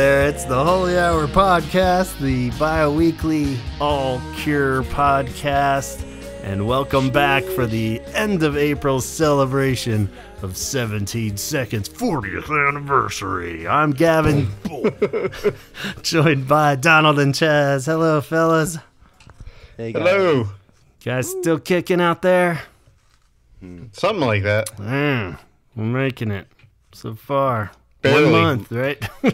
out there. It's the Holy Hour Podcast, the bi weekly all cure podcast. And welcome back for the end of April celebration of 17 Seconds 40th anniversary. I'm Gavin, joined by Donald and Chaz. Hello, fellas. Hey guys. Hello. Guys, still kicking out there? Something like that. Mm, we're making it so far. Barely. One month, right? a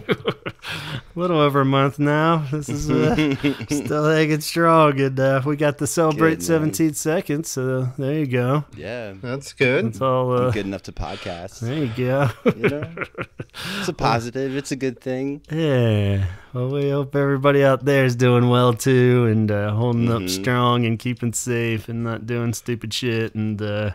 little over a month now. This is uh, still hanging strong, and uh, we got to celebrate Good, man. 17 seconds. So there you go. Yeah, That's good. It's all. Uh, good enough to podcast. there you go. You know, it's a positive. It's a good thing. yeah. Well, we hope everybody out there is doing well too, and uh, holding up Mm-hmm. strong and keeping safe, and not doing stupid shit, and uh,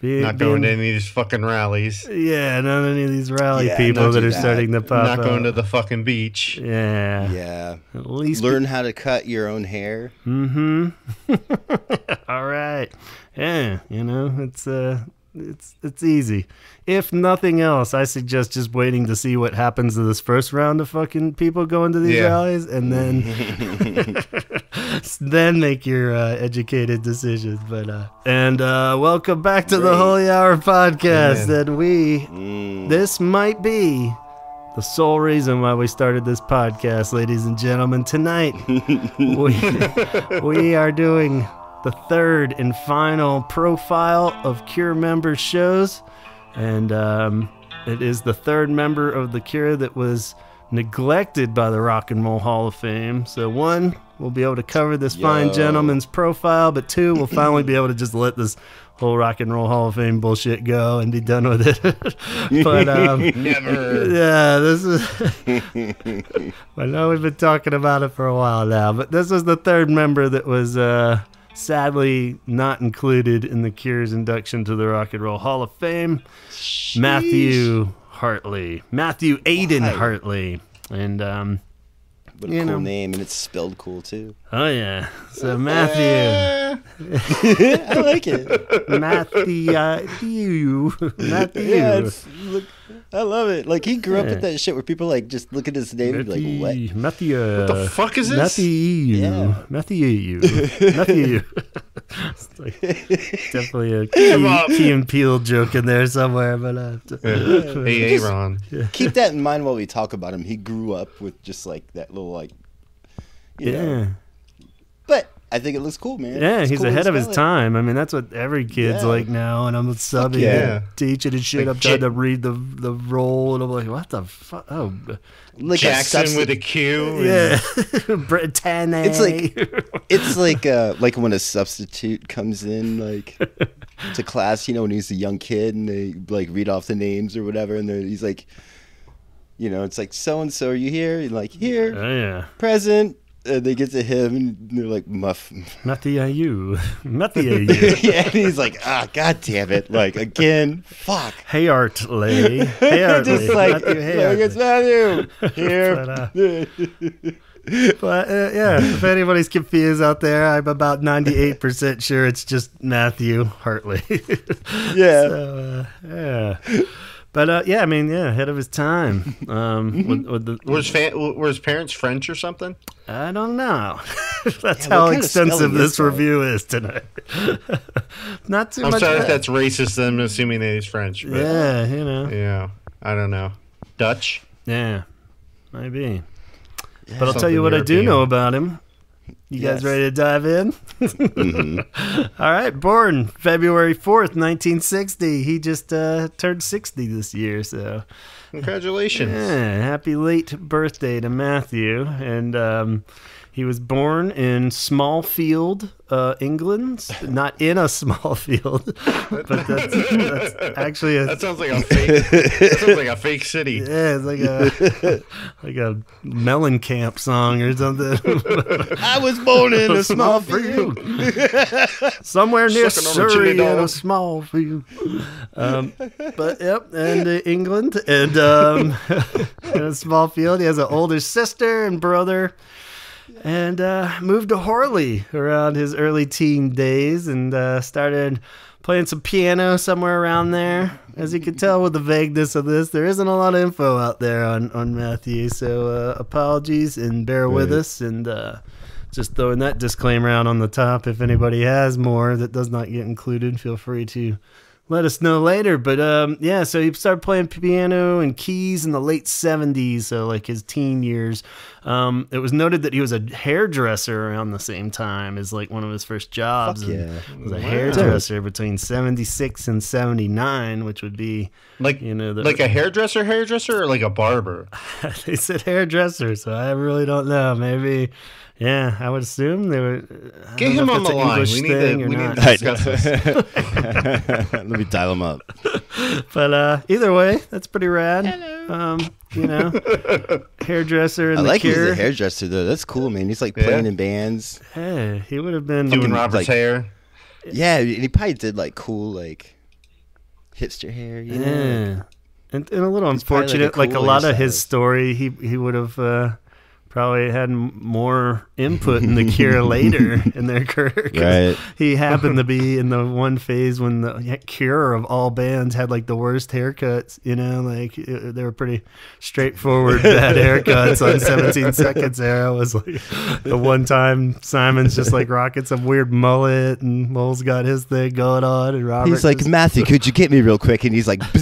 be, Not going to any of these fucking rallies. Yeah, not any of these rally Yeah, people that are that. starting to pop Not going up. to the fucking beach. Yeah. Yeah, At least learn how to cut your own hair. Mm-hmm. All right. Yeah, you know, it's uh it's it's easy. If nothing else, I suggest just waiting to see what happens to this first round of fucking people going to these Yeah. rallies and then then make your uh, educated decisions. But uh and uh welcome back to the Holy Hour podcast that we Mm, this might be the sole reason why we started this podcast, ladies and gentlemen. Tonight, we, we are doing the third and final profile of Cure member shows. And um, it is the third member of the Cure that was neglected by the Rock and Roll Hall of Fame. So, one, we'll be able to cover this fine gentleman's profile, but two, we'll finally be able to just let this whole Rock and Roll Hall of Fame bullshit go and be done with it. but, um, Never. yeah, this is. I know we've been talking about it for a while now, but this was the third member that was uh, sadly not included in the Cure's induction to the Rock and Roll Hall of Fame. Matthieu Hartley, Matthieu Aiden Why? Hartley, and um, what a cool know. name, and it's spelled cool too. Oh yeah, so Matthieu, I like it. Matthieu, Matthieu. Yeah, it's, look, I love it. Like he grew up Yeah. with that shit where people like just look at his name and be like, "What?" Matthieu. what the fuck is this? Matthieu. Yeah. Matthieu. Matthieu. it's like definitely a Key, Come. Key and Peele joke in there somewhere, but uh, Hey, Aaron. Keep that in mind while we talk about him. He grew up with just like that little like, you know. Yeah, But I think it looks cool, man. yeah, It's he's cool ahead of his it. time. I mean, that's what every kid's Yeah. like now. And I'm subbing yeah. and teaching and shit. Like I'm trying J- to read the the role, and I'm like, what the fuck? Oh, Like Jackson substi- with a Q. and- yeah, Britannia. It's like it's like uh like when a substitute comes in like to class, you know, when he's a young kid and they like read off the names or whatever, and they're, he's like, you know, it's like so and so, are you here? You're like here, oh yeah, present. And they get to him and they're like muff. Matthieu, Matthieu. yeah, and he's like, ah, god damn it, like again, fuck. Hey Hartley. Hey Hartley. Just like, Matthieu like Hayartley. it's Matthieu here. But, uh, But uh, yeah, if anybody's confused out there, I'm about 98% sure it's just Matthieu Hartley. yeah, so, uh, yeah. But uh, yeah, I mean, yeah, ahead of his time. Um, with, with the, Were his, fa- were his parents French or something? I don't know. That's Yeah, how what kind of extensive this is review is tonight. Not too I'm much. sorry if that's racist. I'm assuming that he's French. But yeah. yeah, you know. Yeah, I don't know. Dutch? Yeah, maybe. But I'll tell you Something what I do know about him. You guys ready to dive in? Mm-hmm. All right, born February 4th, 1960. He just uh, turned 60 this year, so Congratulations. yeah, happy late birthday to Matthieu. And um, he was born in Smallfield, uh, England. Not in a small field, but that's, that's actually a That sounds like a fake. that sounds like a fake city. yeah, it's like a like a Mellencamp song or something. I was born in a small field. somewhere near Sucking a Surrey chili in a small field. Um, but yep, and uh, England and um, in a small field. He has an older sister and brother. And uh, moved to Horley around his early teen days and uh, started playing some piano somewhere around there. As you can tell with the vagueness of this, there isn't a lot of info out there on, on Matthieu. So uh, apologies and bear with Right. us. And uh, just throwing that disclaimer out on the top. If anybody has more that does not get included, feel free to let us know later. But um, yeah, so he started playing piano and keys in the late 70s, so like his teen years. Um, it was noted that he was a hairdresser around the same time as like one of his first jobs. Fuck and yeah. Was a hairdresser between 76 and 79, which would be, Like you know, the, like a hairdresser, hairdresser, or like a barber. they said hairdresser, so I really don't know. Maybe, yeah, I would assume they were. I Get him on the an line. English We need thing to, we need to discuss this. Let me dial him up. But uh, either way, that's pretty rad. Um, you know, hairdresser and I the like he's a hairdresser though. That's cool, man. He's like Yeah. playing in bands. hey, he would have been. Doing Fucking, Robert's like- hair. Yeah, and he probably did like cool like hipster hair. You know? Yeah, and, and a little He's probably, like, a unfortunate. Like a, lot of his story, he he would have uh, probably had more input in the Cure later in their career. Right. He happened to be in the one phase when the Cure of all bands had like the worst haircuts. You know, like it- they were pretty straightforward bad haircuts on 17 Seconds era. Was like the one time Simon's just like rocking some weird mullet, and Mole's got his thing going on, and Robert. He's like Matthieu, could you get me real quick? And he's like,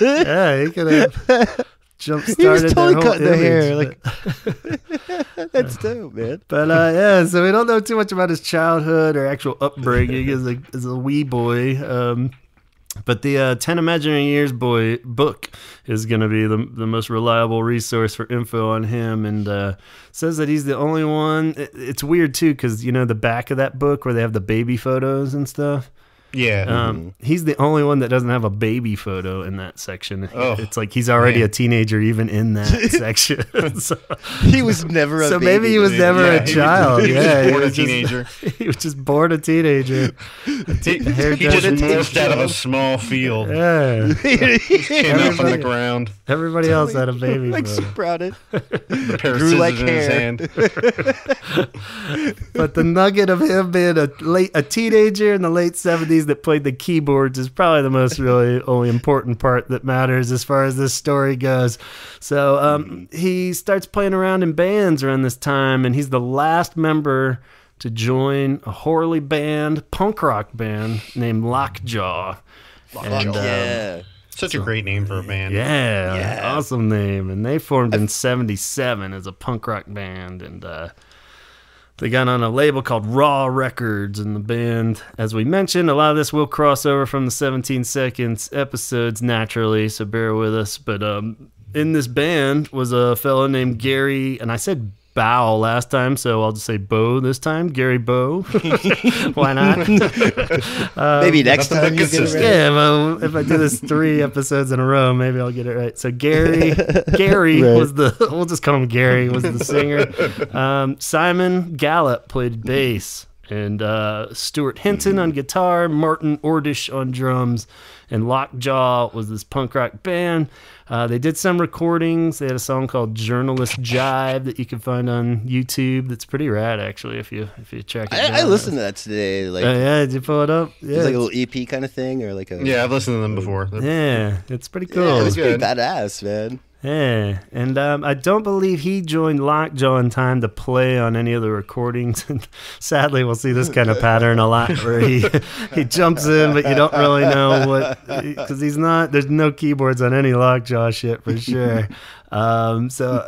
yeah, he could have jump he was totally cutting the hair. Like that's dope, man. But uh, yeah, so we don't know too much about his childhood or actual upbringing as a as a wee boy. Um, but the uh, Ten Imaginary Years boy book is going to be the the most reliable resource for info on him, and uh, says that he's the only one. It, it's weird too because you know the back of that book where they have the baby photos and stuff. Yeah. Um, he's the only one that doesn't have a baby photo in that section. Oh, it's like he's already man. a teenager even in that section. so, He was never a so baby. maybe he was Yeah, never he a was- child. he was born a just- teenager. he was just born a teenager. he, he just hairdresser. morphed out of a small field. Yeah, Came out from the ground. everybody else had a baby like photo. sprouted. A pair of Grew scissors like in his hair. hand. But the nugget of him being a late a teenager in the late seventies that played the keyboards is probably the most really only important part that matters as far as this story goes. So um, he starts playing around in bands around this time, and he's the last member to join a Horley band, punk rock band named Lockjaw. And, um, yeah. Such a great name for a band. Yeah, Yeah. awesome name. And they formed in '77 as a punk rock band, and uh, they got on a label called Raw Records. And the band, as we mentioned, a lot of this will cross over from the 17 seconds episodes naturally, so bear with us. But um, in this band was a fellow named Gary, and I said. Bow last time, so I'll just say Bo this time. Gary Bo. Why not? maybe next time you get it consistent. right. Yeah, well, if I do this three episodes in a row, maybe I'll get it right. So Gary, Gary Right. was the we'll just call him Gary was the singer. Um, Simon Gallup played bass, and uh, Stuart Hinton on guitar, Martin Ordish on drums, and Lockjaw was this punk rock band. Uh, they did some recordings. They had a song called "Journalist Jive" that you can find on YouTube. That's pretty rad, actually. If you if you check it. I, I listened to that today. Like, Oh yeah, did you pull it up? Yeah, it's like a little EP kind of thing, or like a Yeah, I've listened to them before. Yeah, it's pretty cool. Yeah, cool. it was pretty badass, man. Yeah, and um, I don't believe he joined Lockjaw in time to play on any of the recordings. And sadly, we'll see this kind of pattern a lot where he he jumps in, but you don't really know what because he's not. There's no keyboards on any Lockjaw shit for sure. Um, so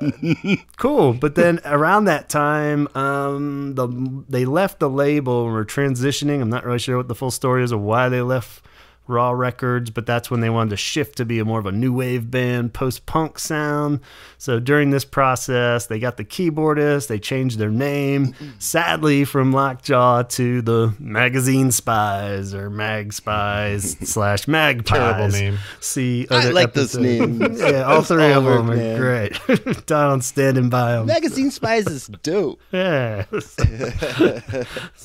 cool. But then around that time, um, the they left the label and were transitioning. I'm not really sure what the full story is or why they left Raw Records, but that's when they wanted to shift to be a more of a new wave band, post punk sound. So during this process, they got the keyboardist, they changed their name, sadly, from Lockjaw to the Magazine Spies or Mag Spies slash Magpies. Terrible name. See, I other like those episodes. names. yeah, all three all of them are man. great. Donald's standing by them. Magazine Spies is dope. Yeah.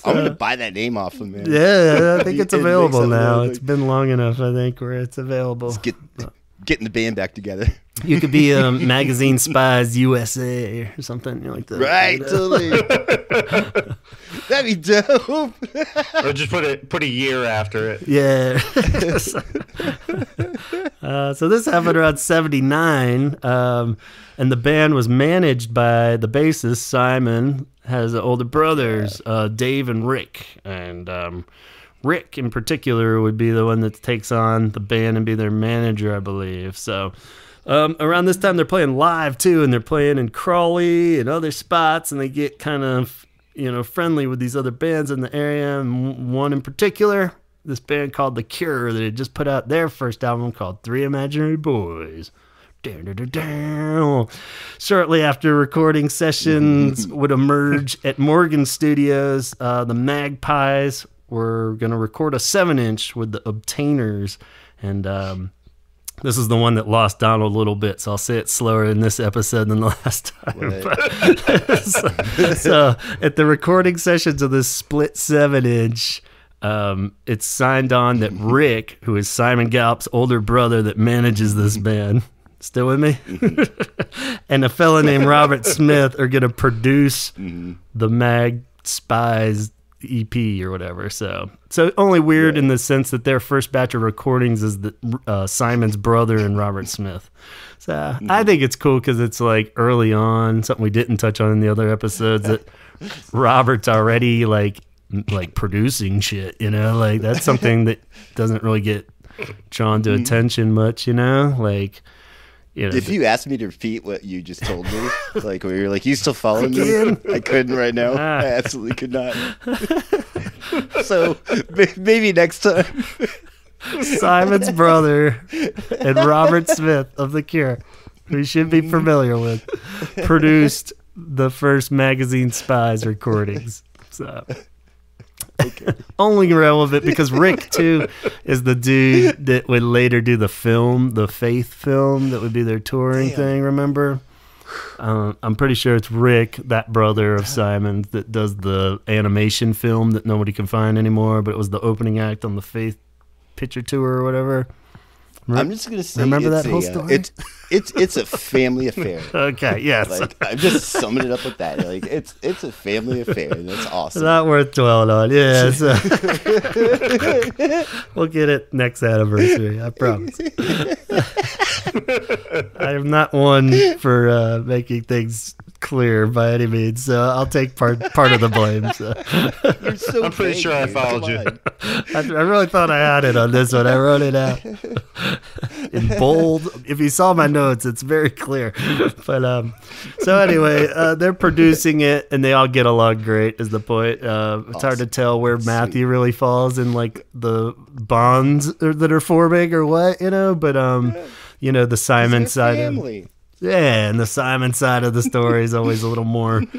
I'm gonna buy that name off him, man. Yeah, I think it's available it now. It's been long enough, I think, where it's available. Get getting the band back together. You could be um, Magazine Spies USA or something you like that. Right, You know? totally. That'd be dope. or just put it put a year after it. Yeah. uh, so this happened around 79. Um, and the band was managed by the bassist, Simon, has older brothers, uh, Dave and Rick. And um, Rick, in particular, would be the one that takes on the band and be their manager, I believe. So. Um, around this time, they're playing live too, and they're playing in Crawley and other spots, and they get kind of, you know, friendly with these other bands in the area. And one in particular, this band called The Cure that had just put out their first album called Three Imaginary Boys. Shortly after recording sessions would emerge at Morgan Studios, uh, the Magpies were going to record a seven inch with the Obtainers. And um, this is the one that lost Donald a little bit, so I'll say it slower in this episode than the last time. Right. so, so at the recording sessions of this split seven inch, um, it's signed on that Rick, who is Simon Gallup's older brother that manages this band, still with me, and a fella named Robert Smith are going to produce the Mag Spies EP or whatever. So, so only weird in the sense that their first batch of recordings is the uh, Simon's brother and Robert Smith. So I think it's cool because it's like early on, something we didn't touch on in the other episodes that Robert's already like like producing shit. You know, like that's something that doesn't really get drawn to attention much. You know, like. You know, If you asked me to repeat what you just told me, like where you're like, you still following me? I couldn't right now. Ah. I absolutely could not. so may- maybe next time. Simon's brother and Robert Smith of The Cure, who you should be familiar with, produced the first magazine Spies recordings. So. Only relevant because Rick too is the dude that would later do the film, the Faith film that would be their touring Damn. thing. Remember? Um, I'm pretty sure it's Rick, that brother of Simon's, that does the animation film that nobody can find anymore. But it was the opening act on the Faith picture tour or whatever. I'm just gonna say, Remember it's that whole a, uh, story? It's it's it's a family affair. Okay, yes. Like I'm just summing it up with that. Like it's it's a family affair. and That's awesome. Not worth dwelling on. Yeah. so- we'll get it next anniversary. I promise. I am not one for uh, making things clear by any means, so I'll take part part of the blame. So. You're so I'm pretty vague, sure I followed you. I, I really thought I had it on this one. I wrote it out in bold. If you saw my notes, it's very clear. But um, so anyway, uh, they're producing it, and they all get along great. Is the point? Uh, it's hard to tell where Matthieu really falls in like the bonds that are forming or what you know. But um, you know the Simon side. their Of, family. Yeah, and the Simon side of the story is always a little more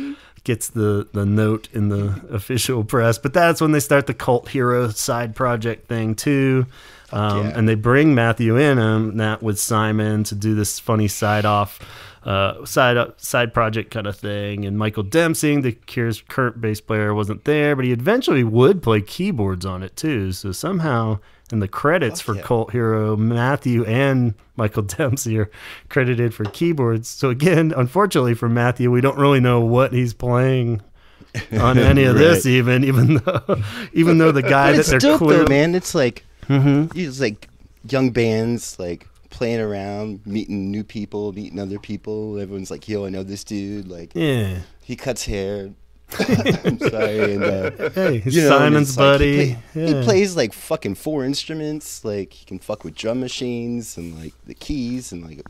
gets the the note in the official press. But that's when they start the cult hero side project thing too. Um, yeah. And they bring Matthieu in um, that with Simon to do this funny side off, uh, side side project kind of thing. And Michael Dempsey, the Cure's current bass player, wasn't there, but he eventually would play keyboards on it too. So somehow in the credits Fuck for yeah. Cult Hero, Matthieu and Michael Dempsey are credited for keyboards. So again, unfortunately for Matthieu, we don't really know what he's playing on any of this, even even though even though the guy that it's they're dope clearly though, man. It's like Mhm. it's like young bands like playing around, meeting new people, meeting other people. Everyone's like, "Yo, I know this dude. Like, Yeah. he cuts hair." I'm sorry, and uh, Hey, you know, Simon's it's like buddy. He, play- yeah. he plays like fucking four instruments. Like he can fuck with drum machines and like the keys and like a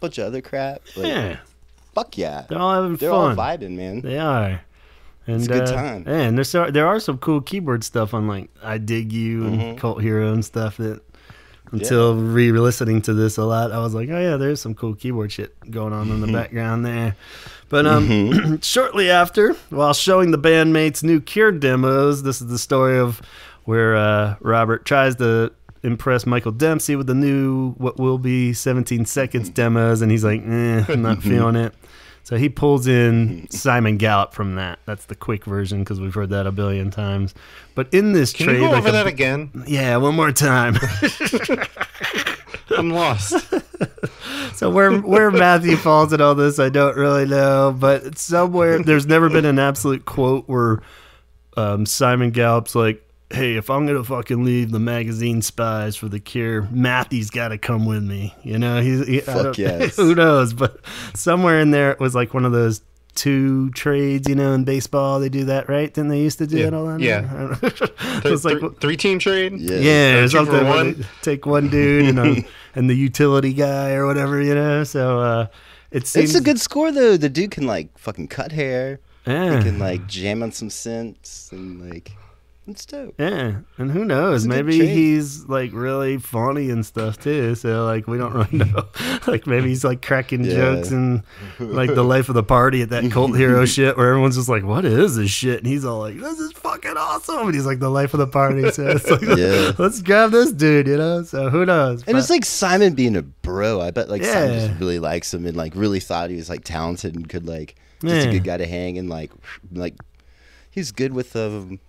bunch of other crap. Like, yeah. fuck yeah, They're all having they're all vibing, man. They are. And, a good uh, time. yeah, and there's there are some cool keyboard stuff on like I Dig You and Mhm. Cult Hero and stuff that until re-listening to this a lot, I was like, oh yeah, there's some cool keyboard shit going on in the background there. But um, shortly after, while showing the bandmates new Cure demos, this is the story of where uh, Robert tries to impress Michael Dempsey with the new what will be 17 seconds demos, and he's like, eh, I'm not feeling it. So he pulls in Simon Gallup from that. That's the quick version because we've heard that a billion times. But in this Can trade, you go like over a- that again? yeah, one more time. I'm lost. so where where Matthieu falls in all this, I don't really know. But somewhere there's never been an absolute quote where um, Simon Gallup's like, hey, if I'm gonna fucking leave the magazine spies for the cure, Matthieu's got to come with me. You know, he's he, Fuck don't- yes. who knows, but somewhere in there it was like one of those two trades. You know, in baseball they do that, right? Didn't they used to do Yeah. that all the Yeah. time? it Th- was like. three, three team trade. Yeah. yeah, or something. one? Take one dude and, um, and the utility guy or whatever, you know. So uh, it seems It's a good score though. The dude can like fucking cut hair. yeah. He can like jam on some synths and like it's dope. Yeah, and who knows? It's Maybe he's like really funny and stuff too. So like we don't really know. like maybe he's like cracking Yeah. jokes and like the life of the party at that cult hero shit where everyone's just like, "What is this shit?" And he's all like, "This is fucking awesome!" And he's like the life of the party. So it's like, Yeah. let's grab this dude, you know. So who knows? And it's like Simon being a bro. I bet like Simon just really likes him and like really thought he was like talented and could like just Yeah. a good guy to hang and like like he's good with um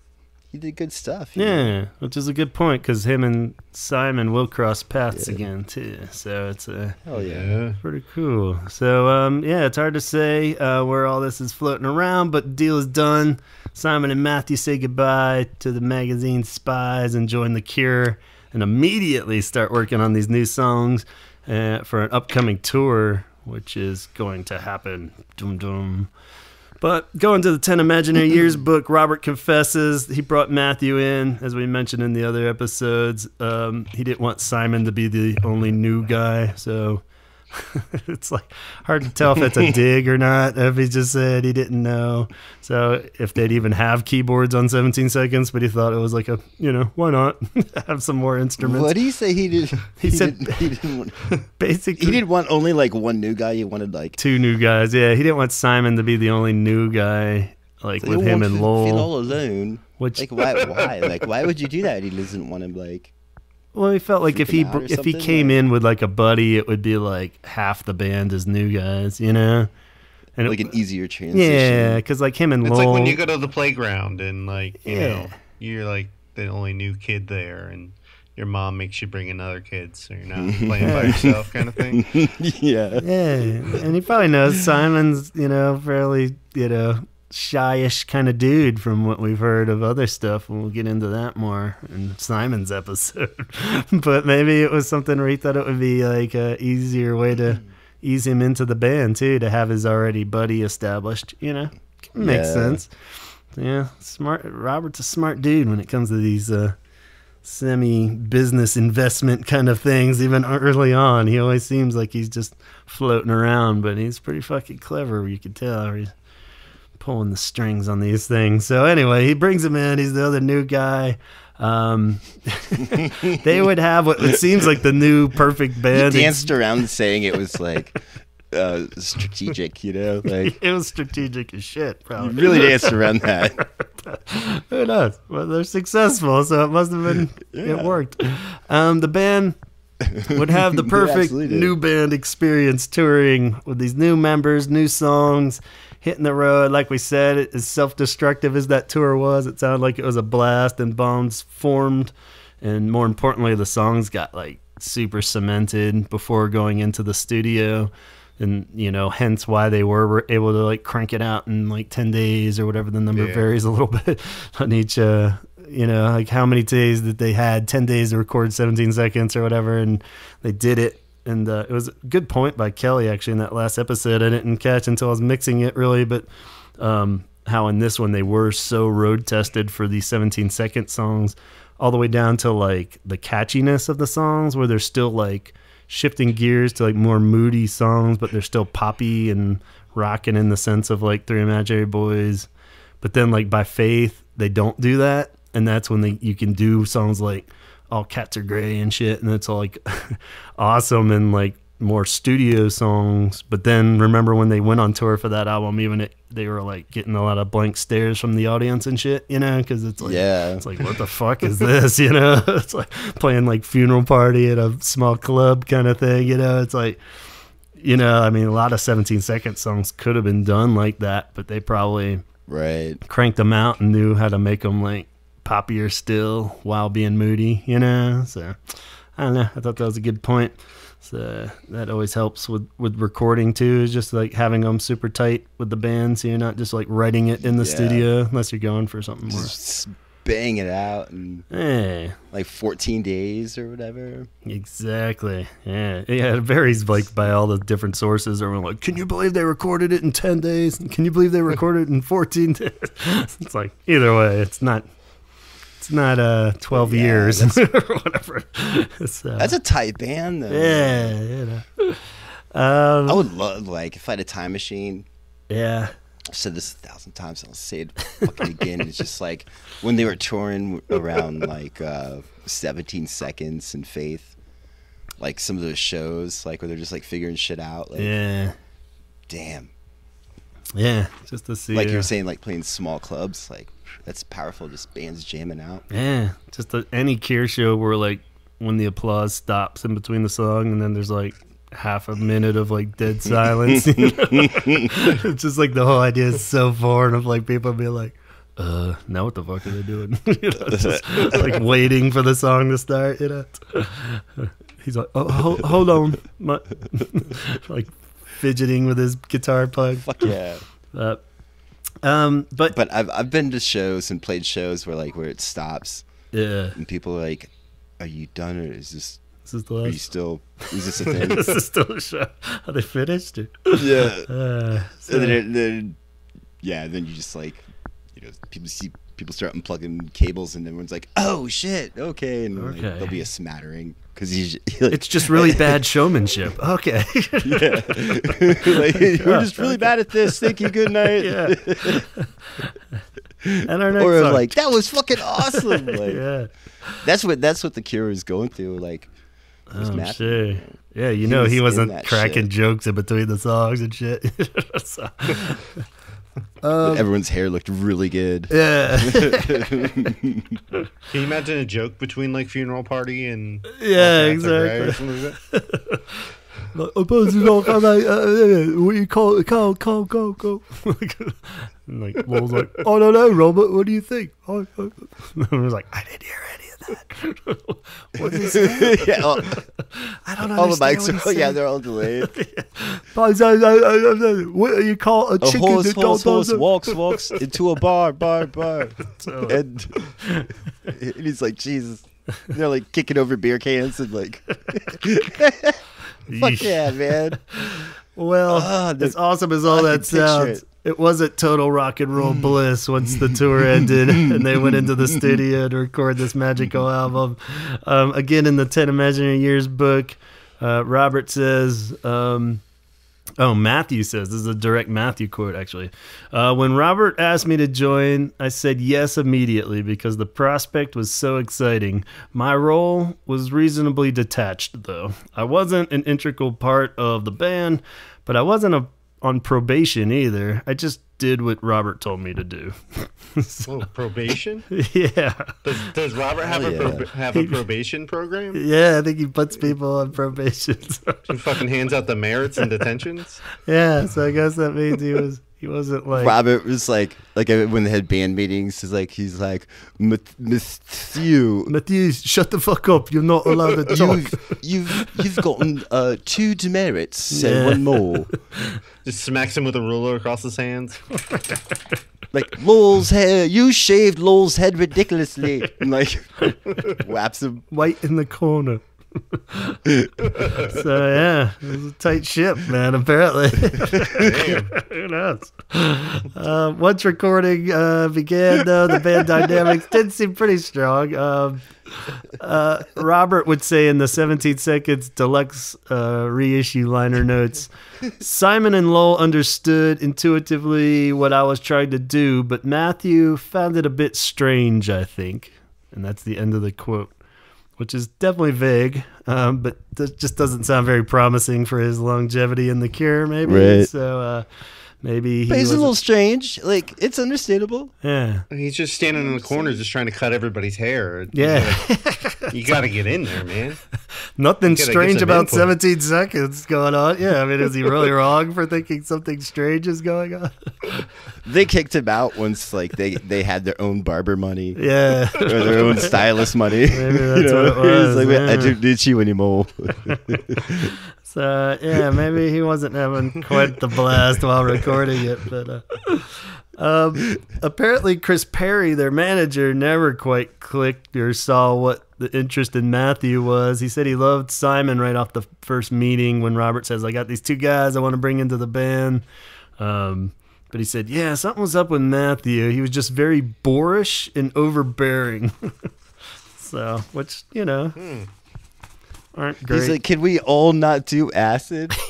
he did good stuff. you know? yeah, which is a good point because him and Simon will cross paths Yeah. again too. So it's a Hell yeah. Yeah. Pretty cool. So, um, yeah, it's hard to say uh, where all this is floating around, but the deal is done. Simon and Matthieu say goodbye to the magazine spies and join the Cure, and immediately start working on these new songs uh, for an upcoming tour, which is going to happen. Dum dum. But going to the 10 Imaginary Years book, Robert confesses he brought Matthieu in, as we mentioned in the other episodes. Um, he didn't want Simon to be the only new guy, so it's like hard to tell if it's a dig or not. If he just said he didn't know, so if they'd even have keyboards on 17 seconds, but he thought it was like a, you know, why not have some more instruments? What did he say? He did. He said- didn't, he didn't. Want, Basically, he didn't want only like one new guy. He wanted like two new guys. Yeah, he didn't want Simon to be the only new guy, like they with him and to Feel Lowell. all alone. Which Like why? Why? Like why would you do that? He doesn't want him like. Well, he felt like if he freaking out or if he came like- in with like a buddy, it would be like half the band is new guys, you know. And it- like an easier transition. yeah, because like him and It's Lol, like when you go to the playground and like you Yeah. know you're like the only new kid there, and your mom makes you bring another kid, so you're not playing by yourself, kind of thing. yeah. yeah, and he probably knows Simon's, you know, fairly, you know, shyish kind of dude from what we've heard of other stuff, and we'll get into that more in Simon's episode. but maybe it was something where he thought it would be like a easier way to ease him into the band too, to have his already buddy established. You know, makes Yeah. sense. Yeah, smart. Robert's a smart dude when it comes to these uh, semi business investment kind of things. Even early on, he always seems like he's just floating around, but he's pretty fucking clever. You can tell he's pulling the strings on these things. So anyway, he brings him in. He's the other new guy. Um, they would have what it seems like the new perfect He band. danced around saying it was like uh, strategic. You know, like it was strategic as shit, he probably. really danced around that. Who knows? Well, they're successful, so it must have been Yeah. it worked. Um, the band would have the perfect new band experience touring with these new members, new songs, hitting the road. Like we said, as self-destructive as that tour was, it sounded like it was a blast, and bonds formed, and more importantly, the songs got like super cemented before going into the studio and you know hence why they were, were able to like crank it out in like 10 days or whatever the number Yeah. varies a little bit on each uh you know like how many days that they had 10 days to record 17 seconds or whatever and they did it and uh, it was a good point by kelly actually in that last episode. I didn't catch until i was mixing it really but um how in this one they were so road tested for these 17 second songs all the way down to like the catchiness of the songs where they're still like shifting gears to like more moody songs but they're still poppy and rocking in the sense of like three imaginary boys. But then like by faith they don't do that and that's when they you can do songs like all cats are gray and shit and it's all like awesome and like more studio songs but then remember when they went on tour for that album even it, they were like getting a lot of blank stares from the audience and shit you know because it's like Yeah. it's like what the fuck is this you know it's like playing like funeral party at a small club kind of thing you know it's like you know i mean a lot of 17 second songs could have been done like that but they probably Right. cranked them out and knew how to make them like poppier still while being moody, you know. So I don't know. I thought that was a good point. So that always helps with with recording too. Is just like having them super tight with the band, so you're not just like writing it in the Yeah. studio unless you're going for something more. Just bang it out in Eh, like 14 days or whatever. exactly. Yeah, yeah. It varies like by all the different sources. Or like, can you believe they recorded it in ten days? Can you believe they recorded it in fourteen days? it's like either way, it's not. It's not uh twelve Yeah, years that's- or whatever. So, That's a tight band, though. yeah, you know. Um, I would love, like, if I had a time machine. yeah. I've said this a thousand times. I'll say it fucking again. It's just like when they were touring around like uh, 17 Seconds and Faith, like some of those shows, like where they're just like figuring shit out. Like, Yeah, damn. yeah, just to see. Like uh, you're saying, like playing small clubs, like that's powerful. Just bands jamming out. yeah, just a, any Cure show where like when the applause stops in between the song and then there's like half a minute of like dead silence. you know? it's just like the whole idea is so foreign of like people being like. Uh, now what the fuck are they doing? you know, just like waiting for the song to start. You know, he's like, oh, hold, hold on, My, like fidgeting with his guitar plug. Fuck yeah. Uh, um, but, But I've I've been to shows and played shows where like where it stops yeah, and people are like, "Are you done or is this? this is the Are you still? Is this a thing?" this is still a show. Are they finished? Or? yeah. Uh, so- And then, then, yeah, then you just like, you know, people see people start unplugging cables, and everyone's like, "Oh shit, okay," and like, there'll be a smattering because he's like, it's just really bad showmanship. Okay. yeah, like, we're just really bad at this. Thank you. Good night. yeah. and our next Or song. like that was fucking awesome. Like yeah. that's what that's what the Cure is going through. Like, was Oh, sure. Yeah, you He know was he wasn't cracking shit. jokes in between the songs and shit. So- but everyone's hair looked really good. yeah. Can you imagine a joke between like funeral party and Yeah, After exactly. something like that? Like, I suppose you don't come out, uh, uh, what you call it? Go, go, go, go. like, Lol's like, I don't know, Robert. What do you think? I, I, I was like, I didn't hear any of that. What's he saying? yeah, all, I don't know. all the mics what are yeah, they're all delayed. I- I- I- What do you call a A chicken? horse, that horse, horse walks, walks into a bar, bar, bar. And, and he's like, Jesus. They're like kicking over beer cans and like, fuck yeah, man. Well, Ah, the- as awesome as all I that sounds, it. wasn't total rock and roll bliss once the tour ended and they went into the studio to record this magical album. Um, again, in the 10 Imaginary Years book, uh, Robert says, um, Oh, Matthieu says, this is a direct Matthieu quote, actually. Uh, when Robert asked me to join, I said yes immediately because the prospect was so exciting. My role was reasonably detached, though. I wasn't an integral part of the band, but I wasn't a, on probation either. I just did what Robert told me to do. Whoa, oh, probation? yeah. Does, does Robert have Hell a yeah. prob- have a probation program? Yeah, I think he puts people on probation. so- He fucking hands out the merits and detentions. yeah, so I guess that means he was he wasn't like Robert was like, like uh, when they had band meetings, he's like, he's like, "Mat- Matthieu, Matthieu, shut the fuck up. You're not allowed to talk. you've, you've, you've gotten uh, two demerits Yeah. and one more. Just smacks him with a ruler across his hands. Like Lol's hair, you shaved Lol's head ridiculously. And like, whaps him. White in the corner. so yeah, it was a tight ship, man. Apparently, who knows? Uh, once recording uh, began, though, the band dynamics did seem pretty strong. Um, uh, Robert would say in the 17 seconds deluxe uh, reissue liner notes, Simon and Lol understood intuitively what I was trying to do, but Matthieu found it a bit strange. I think, and that's the end of the quote which is definitely vague, um, but just doesn't sound very promising for his longevity in the cure. Maybe Right. so. Uh, maybe he But he's a wasn't- little strange. Like, it's understandable. yeah, He's just standing in the corner, just trying to cut everybody's hair. yeah. You got to get in there, man. Nothing strange about input. 17 seconds going on. Yeah, I mean, is he really wrong for thinking something strange is going on? They kicked him out once like they they had their own barber money Yeah. or their own stylist money. Maybe that's what it was was, like, I yeah. don't need you anymore. So yeah, maybe he wasn't having quite the blast while recording it, but uh, um, apparently Chris Parry, their manager, never quite clicked or saw what the interest in Matthieu was. He said he loved Simon right off the first meeting when Robert says, "I got these two guys I want to bring into the band." Um, but he said, "Yeah, something was up with Matthieu. He was just very boorish and overbearing." so, which you know. Aren't great. He's like, can we all not do acid?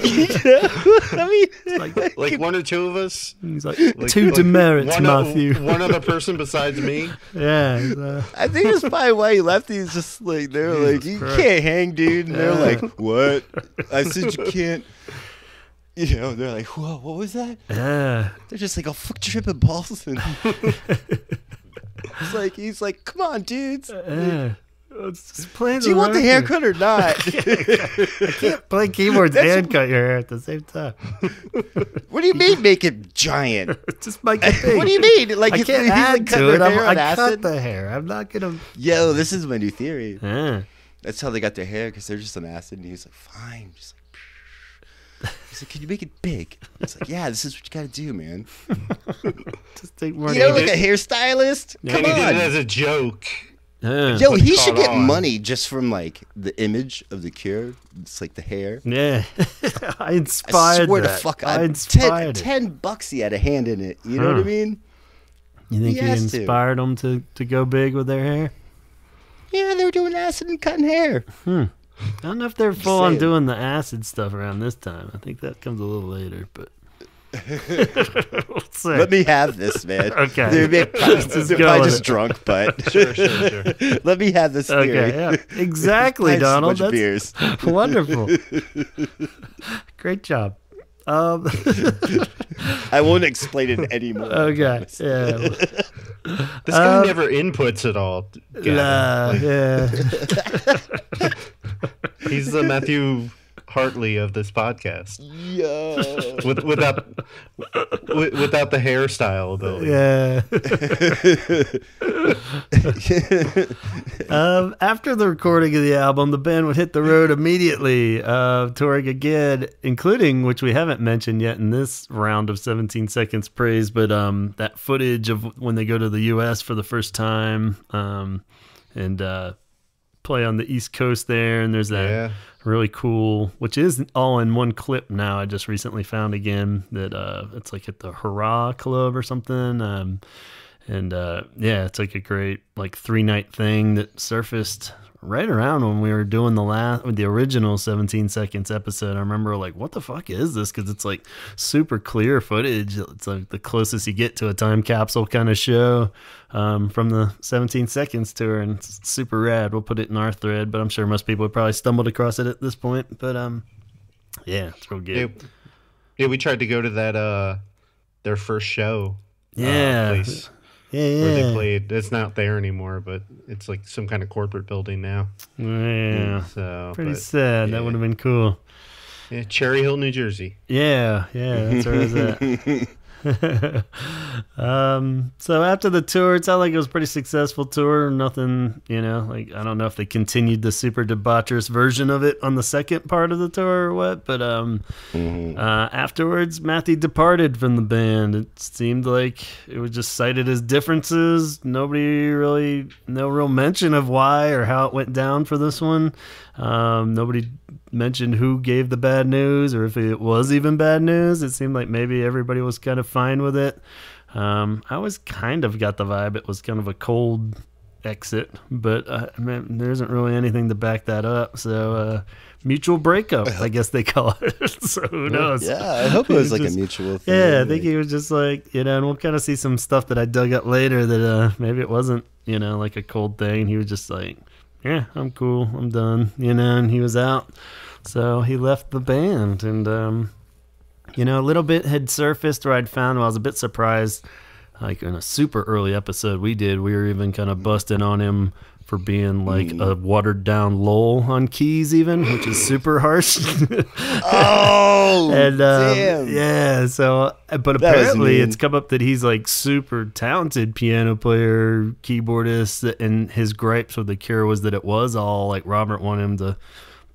I mean, like, Like one or two of us. He's like, Like, two like demerits, one o- Matthieu. one other person besides me. yeah. he's, uh, I think it's probably why he left. He's just like, they're like, you Christ. can't hang, dude. And they're Yeah. like, what? I said you can't. You know, they're like, whoa, what was that? yeah. They're just like, I'll fuck tripping balls. And it's like, he's like, come on, dudes. Uh, uh, it's just playing Do you want the haircut or not? I can't play keyboards and cut your hair at the same time. what do you mean make it giant? Just make it big. What do you mean? Like, I can't like add to it. I'm, I cut the hair. I'm not gonna. Yo, this is my new theory. Yeah. That's how they got their hair because they're just on acid. And he's like, fine. Just he's like, can you make it big? It's like, yeah, this is what you got to do, man. Just take more. You know, like a hairstylist. Come and he did it on. as a joke. yeah. Yo, he should get on. money just from like the image of the cure. It's like the hair. Yeah. I inspired. I inspired swear to that. fuck, I I, inspired ten, it. 10 bucks he had a hand in it. You know what I mean? You think he he, has to. inspired them to, to go big with their hair? Yeah, they were doing acid and cutting hair. Hmm. I don't know if they're full on doing the acid stuff around this time. I think that comes a little later, but. we'll. Let me have this, man. Okay. They're, they're Just probably, they're probably just drunk, but Sure, sure, sure. let me have this theory. Okay, yeah. Exactly, I had just a Donald. bunch That's beers. wonderful. Great job. Um, I won't explain it anymore. okay. Yeah. This guy Um, never inputs at all. Gavin. Nah, yeah. He's the Matthieu Hartley of this podcast. Yeah. With, without with, without the hairstyle ability. Yeah. um, after the recording of the album, the band would hit the road immediately, uh, touring again, including, which we haven't mentioned yet in this round of 17 Seconds Praise, but um, that footage of when they go to the U.S. for the first time um, and uh, play on the East Coast there. And there's that Yeah. really cool, which is all in one clip now. I just recently found again that uh, it's like at the Hurrah Club or something. Um, and uh, yeah, it's like a great like three night thing that surfaced right around when we were doing the last with the original 17 seconds episode. I remember like, what the fuck is this? Because it's like super clear footage. It's like the closest you get to a time capsule kind of show um, from the 17 seconds tour, and it's super rad. We'll put it in our thread, but I'm sure most people have probably stumbled across it at this point. But um, yeah, it's real good. Yeah, yeah, we tried to go to that uh their first show. uh, Yeah. yeah, where they played. It's not there anymore, but it's like some kind of corporate building now. Oh, yeah. Mm, so Pretty but, sad. That would have been cool. yeah, Cherry Hill, New Jersey. Yeah, yeah, that's where it's at. um, so after the tour, it sounded like it was a pretty successful tour. Nothing, you know, like I don't know if they continued the super debaucherous version of it on the second part of the tour or what, but um, Mm-hmm. uh, afterwards, Matthieu departed from the band. It seemed like it was just cited as differences. Nobody really, no real mention of why or how it went down for this one. Um, nobody mentioned who gave the bad news or if it was even bad news. It seemed like maybe everybody was kind of fine with it. Um, I always kind of got the vibe it was kind of a cold exit, but uh, I mean, there isn't really anything to back that up. So, uh, mutual breakup, I guess they call it. so, who knows? Yeah, I hope it was like Just- a mutual thing. Yeah, I think he was just like, you know, and we'll kind of see some stuff that I dug up later that uh, maybe it wasn't, you know, like a cold thing. He was just like, yeah, I'm cool, I'm done, you know, and he was out. So he left the band, and um, you know, a little bit had surfaced where I'd found. Well, I was a bit surprised. like in a super early episode we did, we were even kind of busting on him for being like a watered down Lol on keys, even, which is super harsh. Oh, and um, damn. yeah, so uh, but apparently it's come up that he's like super talented piano player, keyboardist, and his gripes with the Cure was that it was all like Robert wanted him to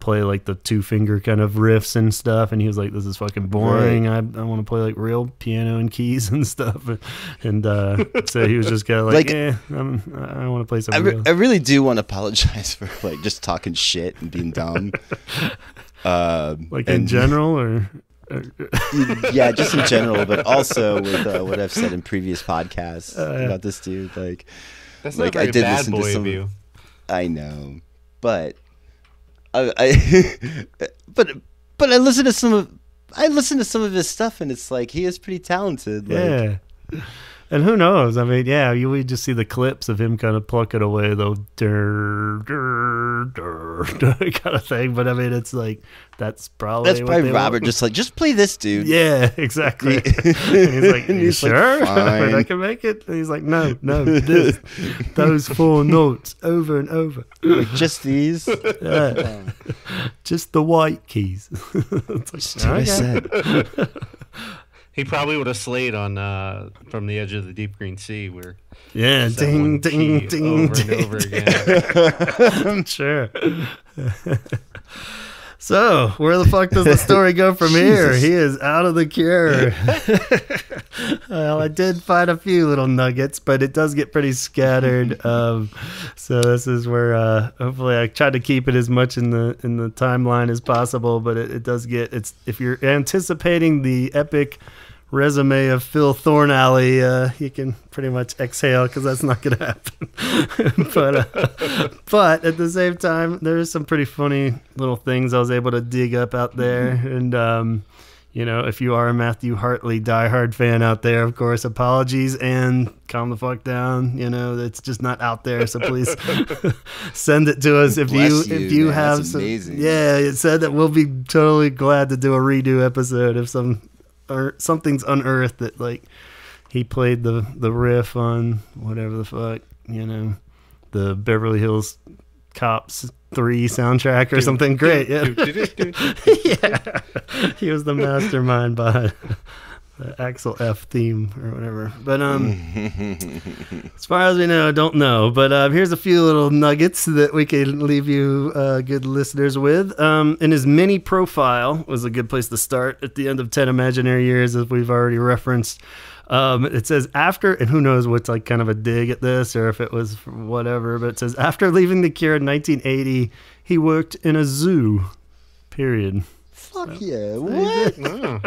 play like the two finger kind of riffs and stuff, and he was like, "This is fucking boring. I, I want to play like real piano and keys and stuff." And uh, so he was just kind of like, Like- "Eh, I'm, I want to play I, something." re- real." I really do want to apologize for like just talking shit and being dumb. um, like in general, or, or yeah, just in general, but also with uh, what I've said in previous podcasts Uh, yeah. about this dude. Like, That's Like, not I did bad listen to boy some- of you. I know, but I, I but but I listen to some of I listen to some of his stuff, and it's like he is pretty talented. Like, Yeah. And who knows? I mean, yeah, you we just see the clips of him kind of plucking away the dur kind of thing. But I mean, it's like that's probably that's probably Robert. want. Just like just play this dude. yeah, exactly. and he's like, And "You he's like, sure? "Fine." I can make it. And he's like, no, no, this, those four notes over and over, Like, just these. yeah. just the white keys. it's like, Just I okay. He probably would have slayed on uh, from the edge of the deep green sea, where Yeah, ding, ding, ding, over ding. and over again. I'm sure. so, where the fuck does the story go from here? He is out of the cure. well, I did find a few little nuggets, but it does get pretty scattered. Um, so this is where uh, hopefully I tried to keep it as much in the in the timeline as possible, but it, it does get it's if you're anticipating the epic resume of Phil Thornalley, uh, you can pretty much exhale because that's not going to happen. but uh, but at the same time, there's some pretty funny little things I was able to dig up out there, and um, you know, if you are a Matthieu Hartley diehard fan out there, of course, apologies and calm the fuck down. You know, it's just not out there, so please send it to us if you, Bless you, if you man. have some. amazing. Yeah, it said that we'll be totally glad to do a redo episode if some or something's unearthed that like he played the the riff on whatever the fuck you know the Beverly Hills Cops three soundtrack or something great. Yeah, yeah. he was the mastermind behind the Axel F theme or whatever. But um, as far as we know, I don't know. But uh, here's a few little nuggets that we can leave you uh, good listeners with. Um, in his mini profile was a good place to start at the end of Ten Imaginary Years, as we've already referenced. Um, it says after, and who knows what's like kind of a dig at this or if it was whatever, but it says after leaving the Cure in 1980, he worked in a zoo. Period. Fuck yeah! What? Oh.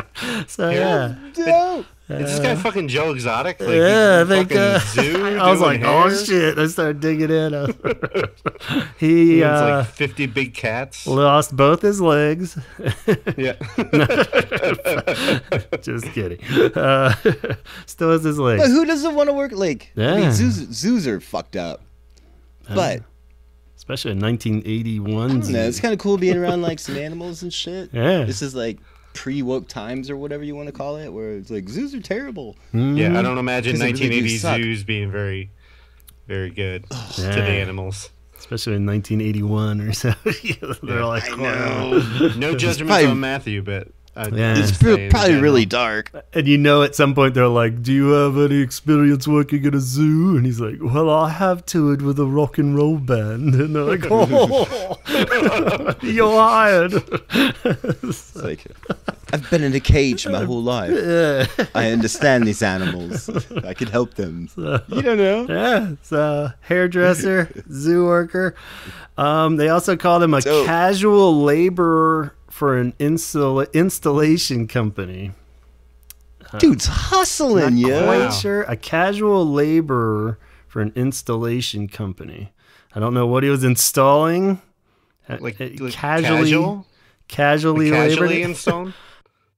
So yeah, Dope. Is this guy fucking Joe Exotic? Like, yeah, I think fucking uh, zoo I was doing like, oh hair? shit! I started digging in. I was- he He owns uh, like 50 big cats. lost both his legs. yeah. Just kidding. Uh, still has his legs. But who doesn't want to work like? I mean, zoos, zoos are fucked up. But Especially in 1981. I. It's kind of cool being around like some animals and shit. Yeah. This is like pre woke times or whatever you want to call it, where it's like zoos are terrible. Yeah, I mm-hmm. don't imagine they really do 1980s suck. zoos being very, very good to Yeah. the animals. Especially in 1981 or so. They're Yeah. like, I know. No judgment probably- on Matthieu, but I, Yeah. It's just pr- saying in probably general. really dark. And you know, at some point they're like, "Do you have any experience working at a zoo?" And he's like, "Well, I have toured with a rock and roll band." And they're like, "Oh, you're hired." It's like I've been in a cage my whole life. yeah, I understand these animals. I can help them. You don't know. yeah. So hairdresser, zoo worker. Um, they also called him a Dope. casual laborer for an install- installation company. Dude's hustling, Not yo. quite sure. A casual laborer for an installation company. I don't know what he was installing. Uh, Like, uh, like casually, casual? casually, Like labored. casually stone?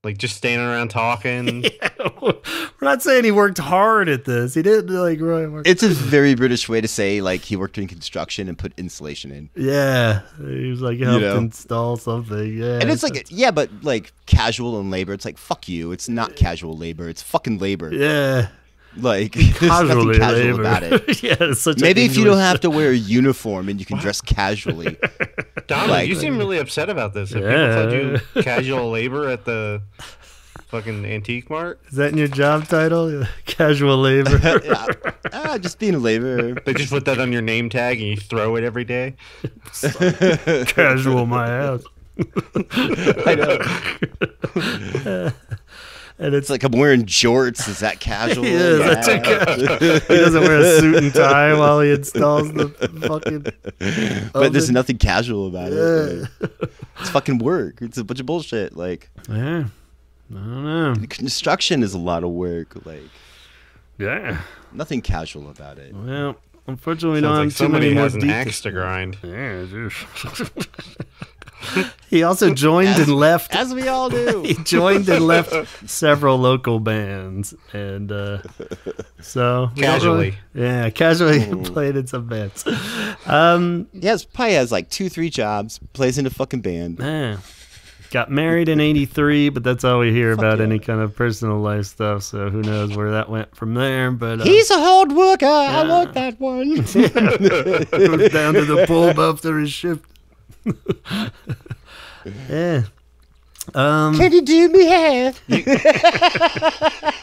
Like just standing around talking. yeah. We're not saying he worked hard at this. He didn't like really work. It's a very British way to say like he worked in construction and put insulation in. yeah, he was like helped know? install something. Yeah, And it's like, yeah, but like casual and labor, it's like fuck you. It's not casual labor. It's fucking labor. yeah, Like there's nothing Casually casual labor. about it. yeah, it's such Maybe a if you don't have to wear a uniform and you can dress casually. Donald, Like- you seem really upset about this. Have Yeah. people told you casual labor at the fucking antique mart? Is that in your job title? Casual labor. yeah. Ah, just being a laborer. They just put that on your name tag and you throw it every day. Casual my ass. I know. And it's It's like I'm wearing jorts. Is that casual? He is, that's a Yeah. he doesn't wear a suit and tie while he installs the fucking. but there's nothing casual about Yeah. it. Like, it's fucking work. It's a bunch of bullshit. Like Yeah. I don't know. construction is a lot of work. Like Yeah. nothing casual about it. Well, unfortunately, we Sounds don't like too somebody many more has an details. axe to grind. Yeah, just- he also joined and left. As we all do. He joined and left several local bands, and uh, so Casually. really- yeah, casually played in some bands. Um, He has probably has like two, three jobs. Plays in a fucking band. yeah. Got married in '83, but that's all we hear about yeah. any kind of personal life stuff. So who knows where that went from there? But uh, He's a hard worker. I like that one. goes down to the pub after his shift. yeah. Um, Can you do me hair?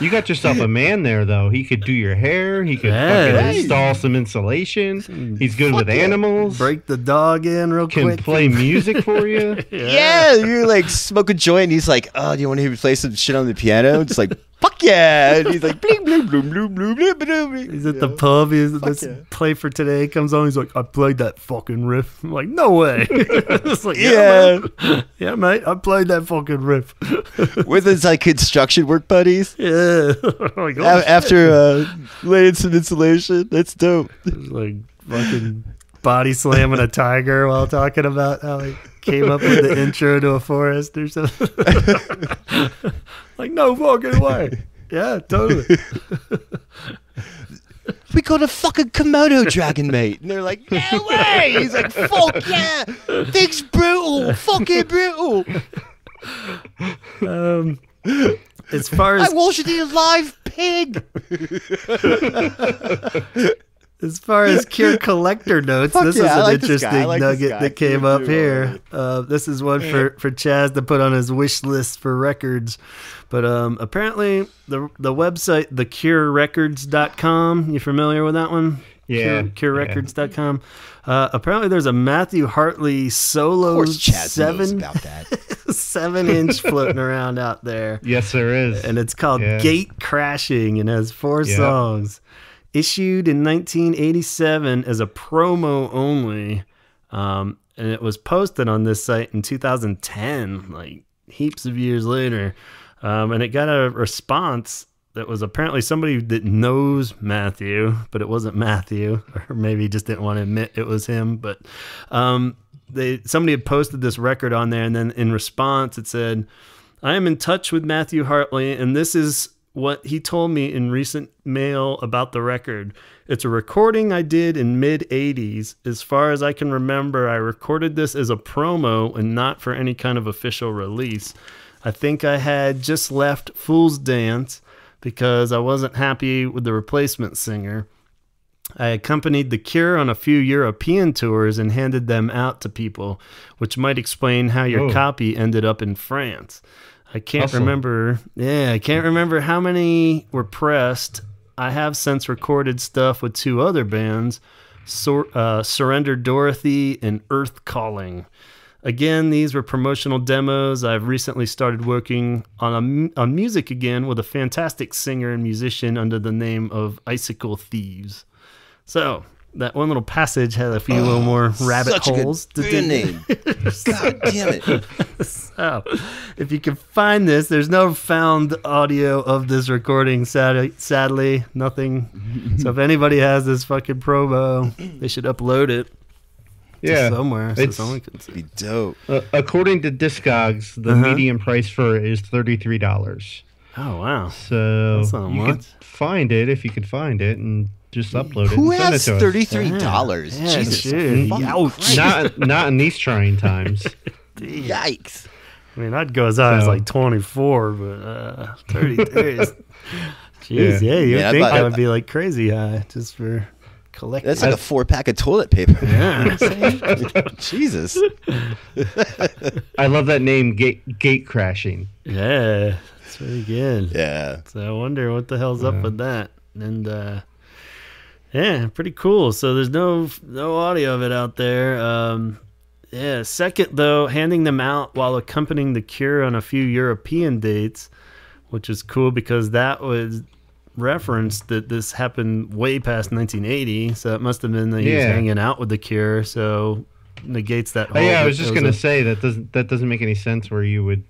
You got yourself a man there, though. He could do your hair. He could Yeah. fucking Right. install some insulation. He's good with yeah. animals. break the dog in real can quick. Can play music for you. Yeah, you're like smoke a joint. And he's like, "Oh, do you want to hear me play some shit on the piano?" It's like, "Fuck yeah!" And he's like, "Bling bling bloom bloom bloom bloom bloom." He's at the pub. He's this yeah. play for today comes on. He's like, I played that fucking riff. I'm like, no way. it's like, yeah, Yeah. man. yeah, mate, I played that fucking riff. with his like construction work buddies. yeah, like, oh, A- after uh, laying some insulation, that's dope. like fucking body slamming a tiger while talking about how he came up with the intro to a forest or something. like, no fucking way. Yeah, totally. We got a fucking Komodo dragon, mate. And they're like, "No way!" He's like, "Fuck yeah! Thing's brutal, fucking brutal." Um, as far I as want you to eat a live pig. As far as Cure collector notes, Fuck this yeah, is an like this guy. I interesting like nugget that came up here. Uh, this is one for, for Chaz to put on his wish list for records. But um, apparently, the the website, thecurerecords.com, you familiar with that one? Yeah, Cure, curerecords.com. Uh, apparently, there's a Matthieu Hartley solo Of course, Chaz knows seven, about that. seven inch floating around out there Yes, there is. and it's called Yeah. Gate Crashing and has four Yeah. songs. Issued in 1987 as a promo only, um, and it was posted on this site in 2010, like heaps of years later, um, and it got a response that was apparently somebody that knows Matthieu, but it wasn't Matthieu, or maybe just didn't want to admit it was him. But um, they somebody had posted this record on there, and then in response it said. I am in touch with Matthieu Hartley, and this is what he told me in recent mail about the record. It's a recording I did in mid 80s. As far as I can remember, I recorded this as a promo and not for any kind of official release. I think I had just left Fool's Dance because I wasn't happy with the replacement singer. I accompanied The Cure on a few European tours and handed them out to people, which might explain how your Oh. copy ended up in France. I can't remember. Yeah, I can't remember how many were pressed. I have since recorded stuff with two other bands, Sur- uh, Surrender Dorothy and Earth Calling. Again, these were promotional demos. I've recently started working on, a, on music again with a fantastic singer and musician under the name of Icicle Thieves. So, that one little passage had a few little more rabbit Such a good holes. to band dig- name. God damn it. so, if you can find this, there's no found audio of this recording. Sad, sadly, nothing. so if anybody has this fucking promo, they should upload it to yeah. somewhere so It's- someone can see. Be dope. Uh, according to Discogs, the Uh-huh. median price for it is thirty three dollars. Oh wow! So you much. can find it if you can find it and just upload it. Who has it thirty-three dollars? Yeah, Jesus, shit. Ouch. Not not in these trying times. Yikes! I mean, I'd go as high as like 24, but uh, 33 is Jeez, yeah, you Man, I think bought- that would be like crazy high just for collecting. That's like a four pack of toilet paper. yeah. Jesus. I love that name, Gate Gate Crashing. yeah, it's very good. Yeah. So I wonder what the hell's up with that. And uh yeah, pretty cool. So there's no no audio of it out there. Um yeah, second though, handing them out while accompanying the cure on a few European dates, which is cool because that was referenced that this happened way past 1980, so it must have been that he was Yeah. hanging out with the cure, so negates that Oh, yeah, I was just gonna a- say that doesn't that doesn't make any sense. Where you would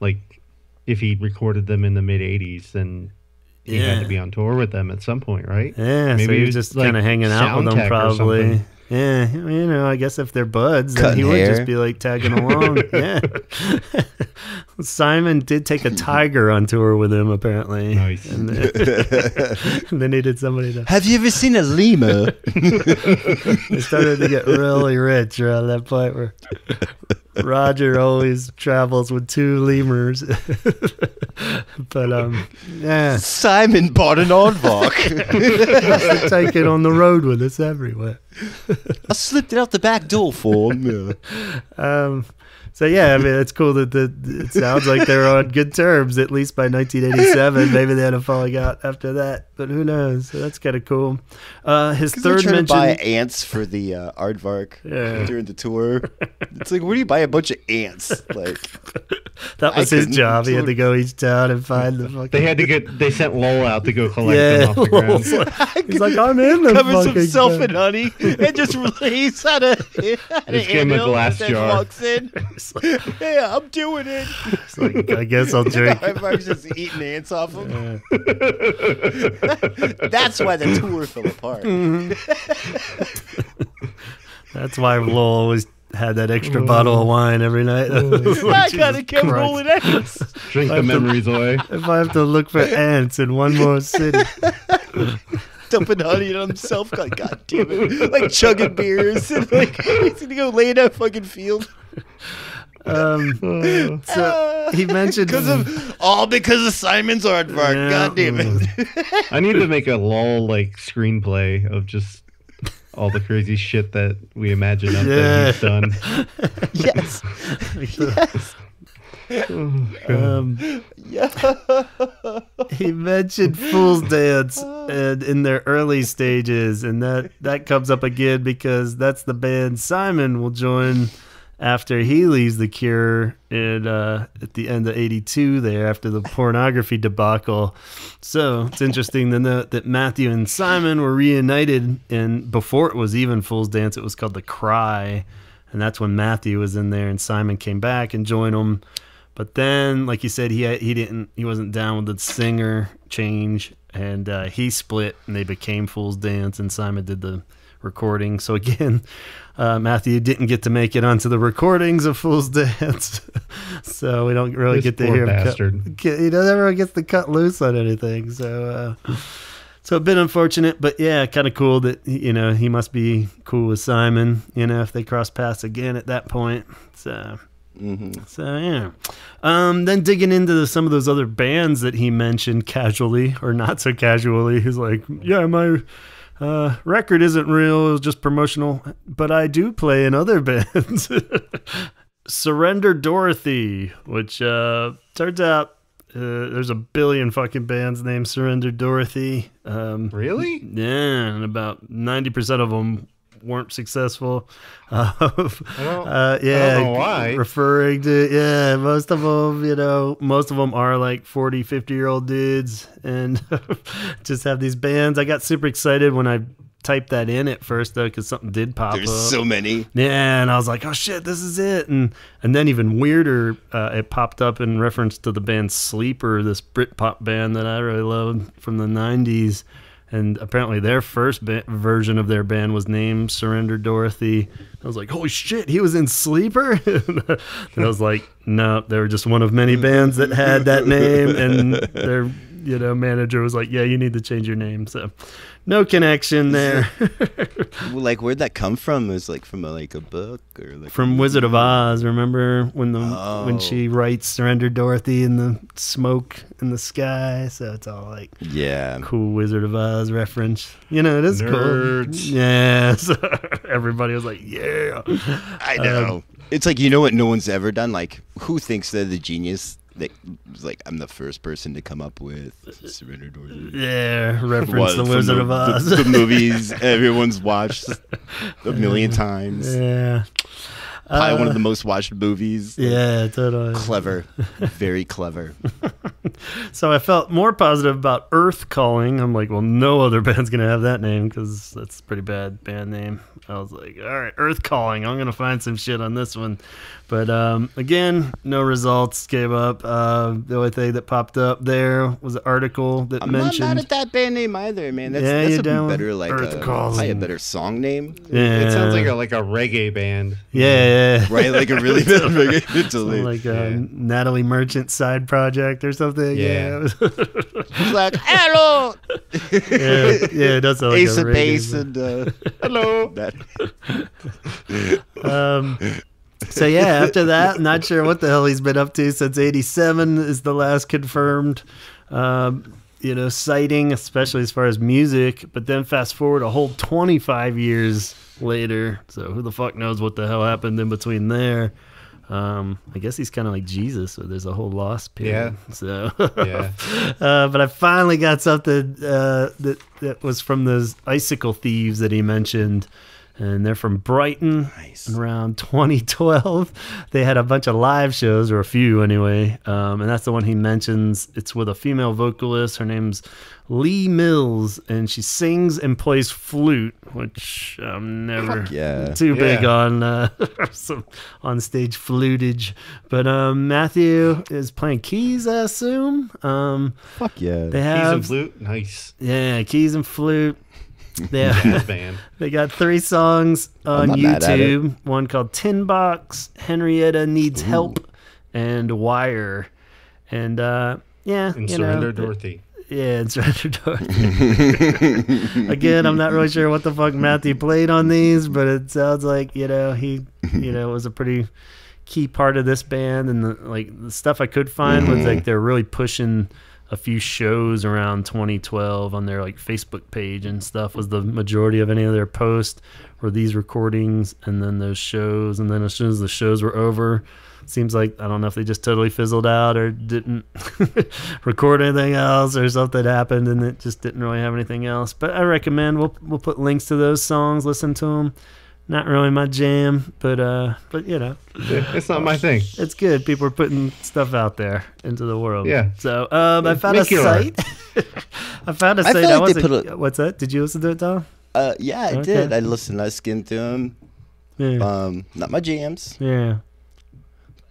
like if he recorded them in the mid '80s, then he had to be on tour with them at some point, right? Yeah, Maybe he he was just like, kind of hanging out with them, probably. Something. Yeah, you know, I guess if they're buds, then Cutting he would just be like tagging along. yeah. Simon did take a tiger on tour with him, apparently. Nice. And then, they needed somebody to. Have you ever seen a lemur? They started to get really rich around that point where Roger always travels with two lemurs. but um, yeah, Simon bought an aardvark. they take it on the road with us everywhere. I slipped it out the back door for him. Yeah. Um, so yeah, I mean, it's cool that the, it sounds like they're on good terms at least by 1987. Maybe they had a falling out after that, but who knows? So that's kind of cool. Uh, his 'Cause they're third trying mention. to buy ants for the uh, aardvark Yeah. during the tour. It's like, where do you buy a bunch of ants? Like, that was I his job. He had to go each town and find the fucking. They had to get. They sent Lol out to go collect yeah, them off the ground. Like- he's like, I'm in the covers fucking himself ground." in honey and just relays out of, out of Just give him a anthill glass and jar. walks in. It's Yeah, I'm doing it. it's like, I guess I'll drink. Aardvark's just eating ants off him. That's why the tour fell apart. Mm-hmm. That's why Lol always had that extra mm. bottle of wine every night. Mm. I gotta keep Christ. rolling ants. Drink the memories away. if I have to look for ants in one more city. dumping honey on himself. God, God damn it. Like chugging beers. And like, he's gonna go lay in that fucking field. Um, so he mentioned Because of, all because of Simon's aardvark. Yeah. God damn it. I need to make a lull like screenplay of just all the crazy shit that we imagine up that he's done. yes. Yes. um, Yeah. he mentioned Fool's Dance and in their early stages, and that that comes up again because that's the band Simon will join after he leaves the Cure in uh, at the end of '82. There after the pornography debacle, so it's interesting to note that Matthieu and Simon were reunited, and before it was even Fool's Dance, it was called the Cry, and that's when Matthieu was in there, and Simon came back and joined them. But then, like you said, he he didn't he wasn't down with the singer change, and uh, he split, and they became Fool's Dance, and Simon did the recording. So again, uh, Matthieu didn't get to make it onto the recordings of Fool's Dance, so we don't really This get to poor hear him. bastard. Cut, get- he never gets to cut loose on anything. So. Uh, so a bit unfortunate, but yeah, kind of cool that you know he must be cool with Simon. You know, if they cross paths again at that point. So Mm-hmm. so yeah. Um, then digging into the, some of those other bands that he mentioned casually or not so casually, he's like, "Yeah, my uh, record isn't real; it was just promotional, but I do play in other bands." Surrender Dorothy, which uh, turns out uh, there's a billion fucking bands named Surrender Dorothy. Um, Really? yeah, and about ninety percent of them weren't successful. Uh, don't- uh, yeah, know why. referring to yeah, most of them, you know, most of them are like 40, 50 year old dudes, and just have these bands. I got super excited when I typed that in at first though, because something did pop There's up. so many. Yeah, and I was like, "Oh shit, this is it!" And and then even weirder, uh, it popped up in reference to the band Sleeper, this Britpop band that I really loved from the '90s. And apparently, their first ba- version of their band was named Surrender Dorothy. I was like, "Holy shit, he was in Sleeper!" and I was like, "No, they were just one of many bands that had that name, and they're you know manager was like, "Yeah, you need to change your name." So, no connection there. Well, like, where'd that come from? It was like from a, like a book or like From Wizard of Oz, remember when the when Oh. she writes "Surrender Dorothy" in the smoke in the sky? So it's all like Yeah. cool Wizard of Oz reference. You know, it is Nerds. cool. Yeah, so everybody was like, "Yeah." I know. Um, it's like you know what no one's ever done. Like, who thinks they're the genius? That was like, I'm the first person to come up with Surrender Dorothy. Yeah, reference Was the Wizard the, of Oz. The, the movies everyone's watched a million times. yeah. Probably one Uh, of the most watched movies. Yeah, totally. Clever. Very clever. So I felt more positive about Earth Calling. I'm like, well, no other band's gonna have that name because that's a pretty bad band name. I was like, all right, Earth Calling. I'm gonna find some shit on this one, but um, again, no results. Gave up. Uh, the only thing that popped up there was an article that I'm not mentioned. mad at that band name either, man. That's, Yeah, that's you're a down better like Earth a, Calling. probably a better song name. yeah, It sounds like a like a reggae band. yeah, yeah. Right? Like a really bad reggae Something totally. like a Yeah. Natalie Merchant side project or something. Yeah. Yeah, It's like, hello! yeah, yeah. It does sound like Ace a of reggae Base and uh, hello. That, Um, so yeah, after that, not sure what the hell he's been up to since '87 is the last confirmed, um, you know, sighting, especially as far as music. But then fast forward a whole 25 years later, so who the fuck knows what the hell happened in between there? Um, I guess he's kind of like Jesus, so there's a whole lost period. Yeah. So Yeah. uh, but I finally got something uh, that that was from those icicle thieves that he mentioned, and they're from Brighton. Nice. Around 2012, they had a bunch of live shows, or a few anyway, um, and that's the one he mentions. It's with a female vocalist. Her name's Lee Mills, and she sings and plays flute, which I'm never yeah. too big on uh, some on stage flutage. But um, Matthieu is playing keys, I assume. Um, Fuck yeah. they have Keys and flute. Nice. yeah, keys and flute. Jazz band. they got three songs on not mad at it. YouTube. One called Tin Box, Henrietta Needs Help, and Wire. And uh, yeah, And Surrender know, Dorothy. yeah, and Surrender Dorothy. Again, I'm not really sure what the fuck Matthieu played on these, but it sounds like you know he, you know, was a pretty key part of this band. And the, like the stuff I could find was like they're really pushing a few shows around 2012 on their like Facebook page and stuff. Was the majority of any of their posts were these recordings and then those shows. And then as soon as the shows were over. Seems like I don't know if they just totally fizzled out or didn't record anything else or something happened and it just didn't really have anything else. But I recommend we'll we'll put links to those songs. Listen to them. Not really my jam, but uh, but you know, It's not my thing. it's good. People are putting stuff out there into the world. Yeah. So um, I found a Make your site. I found a I site. feel I like wasn't. a- What's that? Did you listen to it, Tom? Uh, yeah, I Okay. did. I listened. I skimmed through them. Yeah. Um, not my jams, yeah.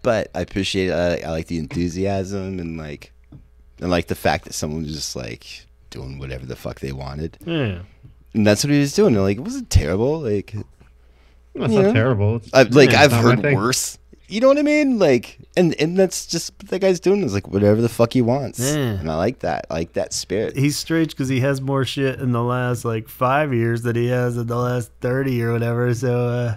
but I appreciate. It. I, I like the enthusiasm and like, and like the fact that someone was just like doing whatever the fuck they wanted, Yeah. and that's what he was doing. And, like, it wasn't terrible. Like, It's Yeah. not terrible. It's, I, like Yeah, I've heard worse. You know what I mean? Like, and and that's just what that guy's doing is like whatever the fuck he wants, Yeah. and I like that. I like that spirit. he's strange because he has more shit in the last like five years than he has in the last 30 or whatever so uh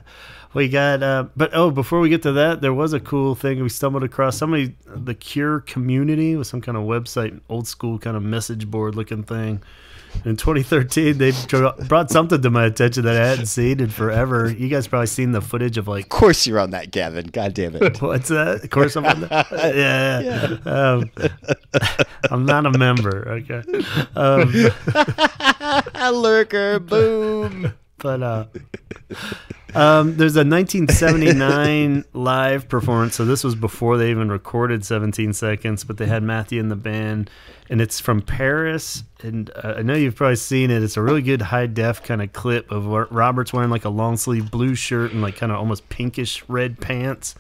we got uh but oh before we get to that there was a cool thing we stumbled across somebody the cure community was some kind of website old school kind of message board looking thing in 2013 they brought something to my attention that i hadn't seen in forever you guys probably seen the footage of like Of course, you're on that, Gavin. God damn it. What's that? Of course I'm on that. Yeah. yeah. Um, I'm not a member. Okay. Um, Lurker, boom. But uh, um, there's a 1979 live performance. So this was before they even recorded 17 seconds, but they had Matthieu in the band, and it's from Paris. And uh, I know you've probably seen it. It's a really good high def kind of clip of Robert's wearing like a long sleeve blue shirt and like kind of almost pinkish red pants,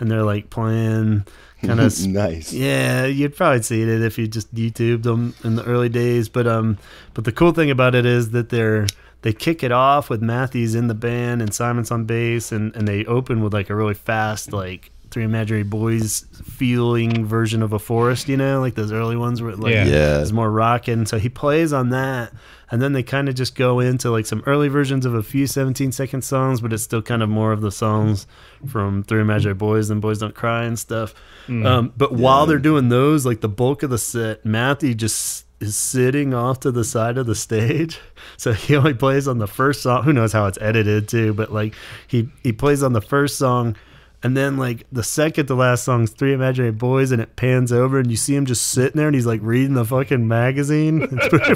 and they're like playing kind of nice. yeah, you'd probably see it if you just YouTubed them in the early days. But um, but the cool thing about it is that they're they kick it off with Matthieu's in the band and Simon's on bass, and and they open with like a really fast like Three Imaginary Boys feeling version of a forest, you know, like those early ones where like Yeah. Yeah. it's more rocking. So he plays on that, and then they kind of just go into like some early versions of a few 17 second songs, but it's still kind of more of the songs from Three Imaginary Boys and Boys Don't Cry and stuff. Um, but while they're doing those, like the bulk of the set, Matthieu just is sitting off to the side of the stage. So he only plays on the first song. Who knows how it's edited too, but like he he plays on the first song and then like the second to last song's Three Imaginary Boys and it pans over and you see him just sitting there and he's like reading the fucking magazine. It's pretty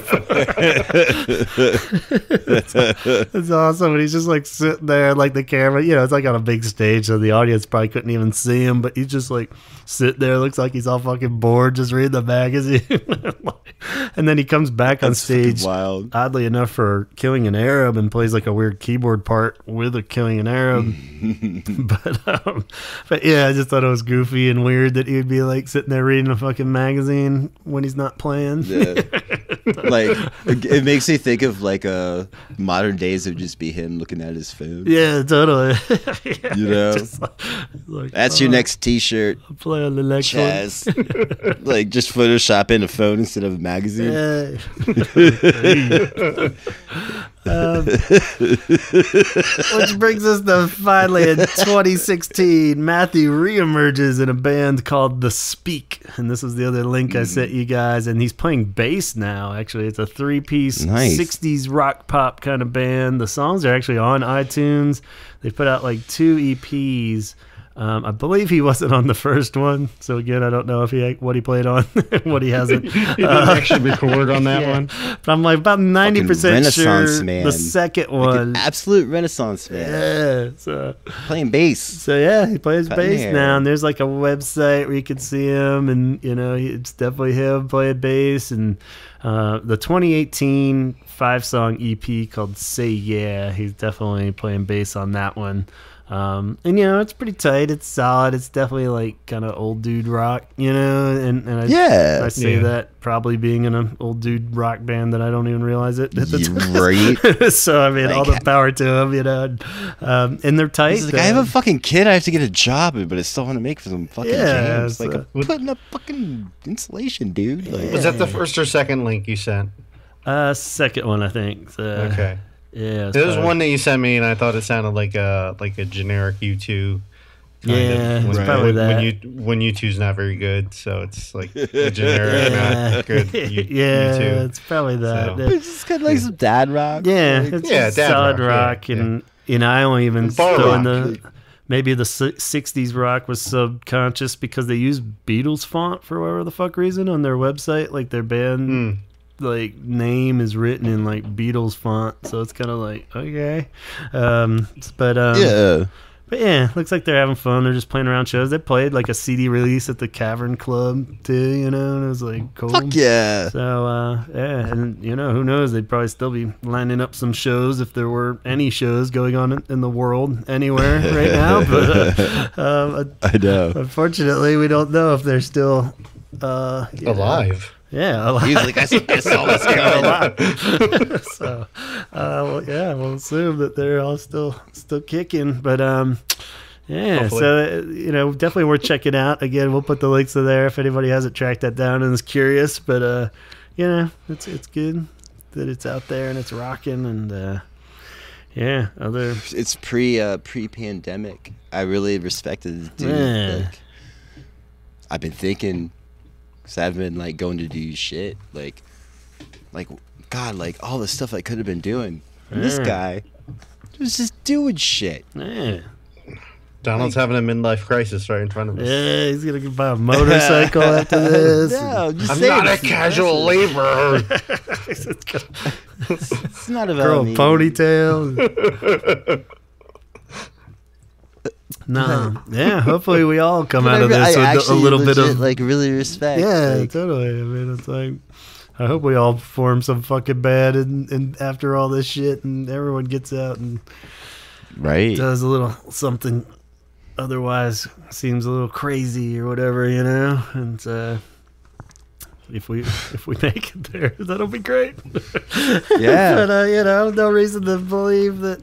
it's, it's awesome. And he's just like sitting there like the camera, you know, it's like on a big stage, so the audience probably couldn't even see him, but he's just like sitting there, looks like he's all fucking bored, just reading the magazine. and then he comes back on That's fucking stage wild. oddly enough for killing an arab and plays like a weird keyboard part with a killing an arab but um, but yeah i just thought it was goofy and weird that he'd be like sitting there reading a fucking magazine when he's not playing Yeah. like it, makes me think of like uh modern days would just be him looking at his phone. yeah totally Yeah, You know? like- like, That's your oh, next T-shirt, I'll play on the next Chaz. like just Photoshop in a phone instead of a magazine. yeah. Um, which brings us to finally in 2016, Matthieu reemerges in a band called The Speak, and this was the other link I sent you guys. And he's playing bass now. Actually, it's a three-piece Nice. 60s rock pop kind of band. The songs are actually on iTunes. They put out like two EPs. Um, I believe he wasn't on the first one, so again, I don't know if he what he played on, what he hasn't. You didn't actually record on that Yeah. one. But I'm like about ninety percent sure man. the second one. an absolute renaissance man. yeah. So, Playing bass. so yeah, he plays Cutting bass hair. now, and there's like a website where you can see him, and you know it's definitely him playing bass. And uh, the 2018 five song EP called "Say Yeah," he's definitely playing bass on that one. Um, and you know it's pretty tight. It's solid. It's definitely like kind of old dude rock, you know. And, and I, Yeah. I say Yeah. that probably being in an old dude rock band that I don't even realize it. at the time. right. so I mean, all the power to them, you know. And, um, and they're tight. He's like, I have a fucking kid. I have to get a job, but I still want to make some fucking Yeah, jams. Like, so- I'm putting up fucking insulation, dude. Like, Was that the first or second link you sent? uh, second one, I think. So, Okay. Yeah. There was so- one that you sent me, and I thought it sounded like a like a generic U two. Yeah, it's when, probably when, that. when you when U two's not very good, so it's like a generic, not good. U, yeah, U2. it's probably that. So- Yeah. it's just kind of like some dad rock. Yeah, Like, it's Yeah, just dad solid rock, rock, yeah, and you know, I only even Bar throw in the maybe the '60s rock was subconscious because they use Beatles font for whatever the fuck reason on their website. Like their band Mm. Like name is written in like Beatles font, so it's kind of like okay, um, but um, yeah. But yeah, looks like they're having fun. They're just playing around shows. They played like a CD release at the Cavern Club too, you know, and it was like cool. Fuck yeah. So uh, yeah, and you know who knows? They'd probably still be lining up some shows if there were any shows going on in, in the world anywhere right now. But uh, um, I know. unfortunately, we don't know if they're still uh, you know, Alive. Yeah, alive. He was like, I saw, I saw this coming. so uh, well, yeah, we'll assume that they're all still still kicking. But um, yeah, Hopefully. so uh, you know, definitely worth checking out. Again, we'll put the links to there if anybody hasn't tracked that down and is curious. But uh, you know, it's it's good that it's out there and it's rocking and uh, yeah, other It's pre uh, pre pandemic. I really respected the dude. Yeah. Like, I've been thinking, cause I've been like going to do shit, like, like God, like all the stuff I could have been doing. And this guy was just doing shit. yeah. Donald's having a midlife crisis right in front of us. Yeah, he's gonna buy a motorcycle after this. No, just I'm saying, not a casual impressive. laborer. It's not about Girl me. ponytail. no, yeah. Hopefully, we all come out of this I with a little bit of like really respect. yeah, like, totally. I mean, it's like I hope we all perform some fucking bad, and, and after all this shit, and everyone gets out and right. does a little something. Otherwise, seems a little crazy or whatever, you know. And uh, if we if we make it there, that'll be great. Yeah. but uh, you know, no reason to believe that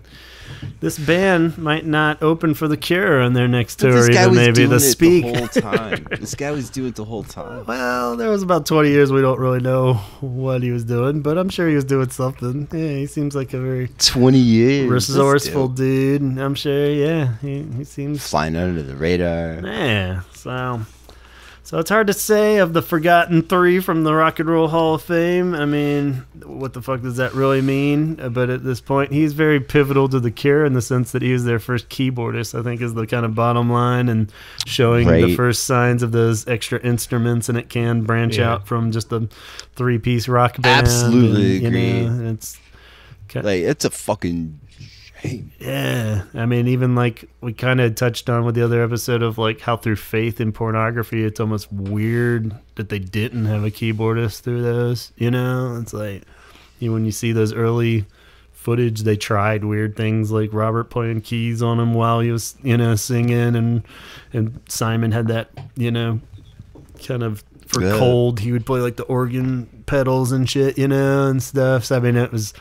this band might not open for the Cure on their next tour, this guy was maybe doing the it Speak. the whole time. this guy was doing it the whole time. Well, there was about 20 years we don't really know what he was doing, but I'm sure he was doing something. Yeah, he seems like a very Twenty years. Resourceful dude. I'm sure, yeah, he, he seems. Flying under the radar. Yeah, so. So it's hard to say of the forgotten three from the Rock and Roll Hall of Fame. I mean, what the fuck does that really mean? But at this point, he's very pivotal to the Cure in the sense that he was their first keyboardist. I think is the kind of bottom line, and showing the first signs of those extra instruments, and it can branch Yeah. out from just a three-piece rock band. Absolutely and, agree. You know, it's ki- Like it's a fucking yeah, I mean, even like we kind of touched on with the other episode of like how through faith in pornography, it's almost weird that they didn't have a keyboardist through those. You know, it's like you know, when you see those early footage, they tried weird things like Robert playing keys on him while he was you know singing, and and Simon had that you know kind of for Yeah. cold he would play like the organ pedals and shit, you know, and stuff. So I mean, it was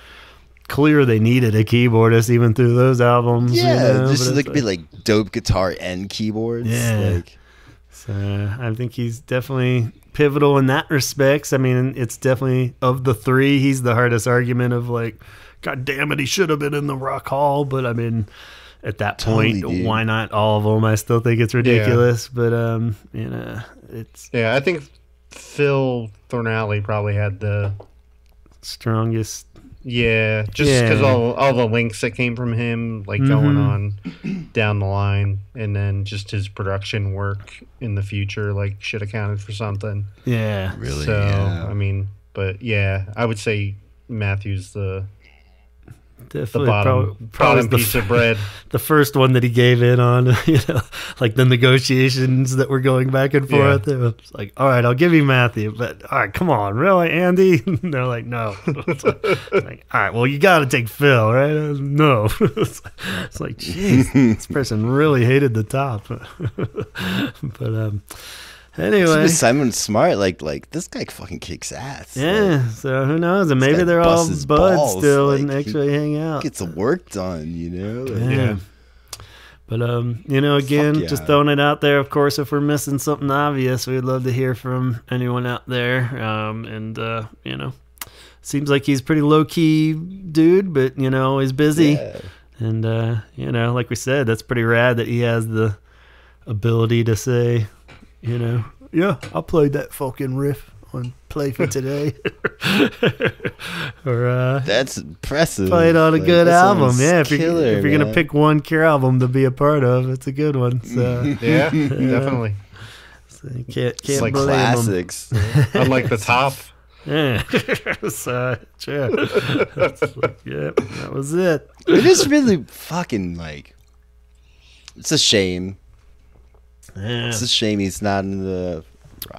clear they needed a keyboardist even through those albums. you Yeah, know, just but so they it's could be like dope guitar and keyboards. Yeah. Like, So I think he's definitely pivotal in that respects. I mean, it's definitely of the three, he's the hardest argument of like, God damn it, he should have been in the Rock Hall. But I mean, at that point, dude. why not all of them? I still think it's ridiculous. But um, you know, it's Yeah, I think Phil Thornalley probably had the strongest. Yeah, just because Yeah. all all the links that came from him, like mm-hmm. going on down the line, and then just his production work in the future, like should have counted for something. Yeah, really? so yeah. I mean, but yeah, I would say Matthieu's the the definitely. bottom prob- probably bottom the piece of bread. the first one that he gave in on, you know, like the negotiations that were going back and forth. It was like, all right, I'll give you Matthieu, but all right, come on, really, Andy? And they're like, no. It's like, it's like, all right, well, you got to take Phil, right? No. it's like- it's like, jeez, this person really hated the top. but um, anyway. But Simon Smart, like, like this guy fucking kicks ass. Yeah, so who knows? And maybe they're all buds balls, still and like, he actually hang out. Like, gets the work done, you know. Like, Yeah. Yeah. But um, you know, again, Fuck just throwing it out there. Of course, if we're missing something obvious, we'd love to hear from anyone out there. Um, and uh, you know, seems like he's a pretty low key dude, but you know, he's busy. Yeah. And uh, you know, like we said, that's pretty rad that he has the ability to say, you know, yeah, I played that fucking riff on Play for Today, or uh, That's impressive. play it on a Like, good album. Yeah, if you're, killer, if you're gonna pick one Cure album to be a part of, it's a good one. So, Yeah, definitely. so you can't It's can't like blame 'em. classics. Unlike the top. Yeah, so yeah. Like, yep, that was it. it is really fucking like. It's a shame. Yeah, It's a shame he's not in the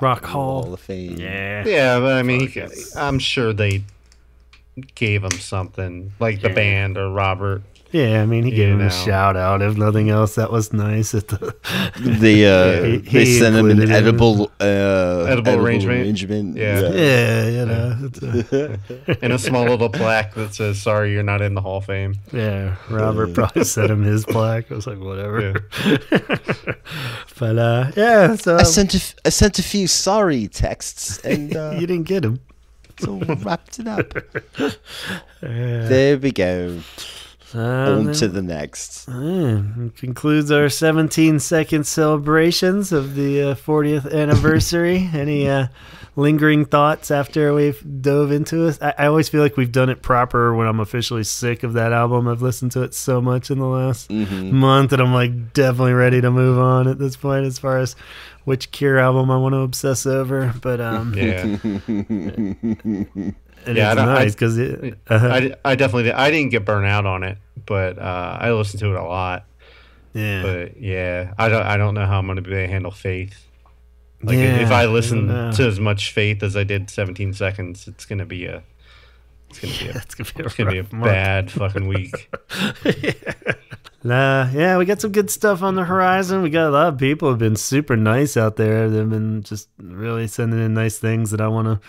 Rock and Hall. Hall of Fame. yeah. Yeah, but I mean, he, Fuck, I'm sure they gave him something like the band or Robert. Yeah, I mean, he gave You him a shout out. If nothing else, that was nice. At the They uh, He- they he sent him an included it. edible uh, Edible arrangement? Yeah. yeah, you know, it's a, and a small little plaque that says "Sorry, you're not in the Hall of Fame." yeah. Robert probably sent him his plaque. I was like, whatever. but uh, yeah, so I sent a f- I sent a few sorry texts and uh, you didn't get him. so wrapped it up. Yeah. There we go. So On to the next. Yeah, concludes our 17 second celebrations of the uh, 40th anniversary. Any uh, lingering thoughts after we've dove into it? I, I always feel like we've done it proper when I'm officially sick of that album. I've listened to it so much in the last Mhm. month that I'm like definitely ready to move on at this point as far as which Cure album I want to obsess over. But um, Yeah, and Yeah, I it's don't- I- nice because it. uh I, I definitely did. I didn't get burnt out on it, but uh, I listened to it a lot. yeah. But yeah, I don't I don't know how I'm going to be able to handle Faith. Like Yeah, if I I listen know. to as much Faith as I did 17 seconds, it's going to be a It's gonna be a, It's gonna be a, it's gonna be a bad fucking week. Uh, yeah, we got some good stuff on the horizon. We got a lot of people have been super nice out there. They've been just really sending in nice things that I want to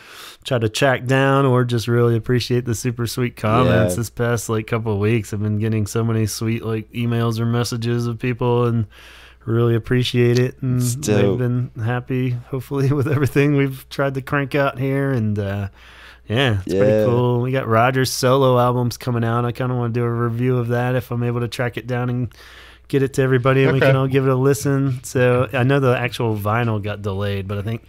try to track down, or just really appreciate the super sweet comments. Yeah. This past like couple of weeks, I've been getting so many sweet like emails or messages of people, and really appreciate it. And It's they've been happy, hopefully, with everything we've tried to crank out here, and. uh yeah, it's pretty cool. We got Roger's solo albums coming out. I kind of want to do a review of that if I'm able to track it down and get it to everybody, and we can all give it a listen. So I know the actual vinyl got delayed, but I think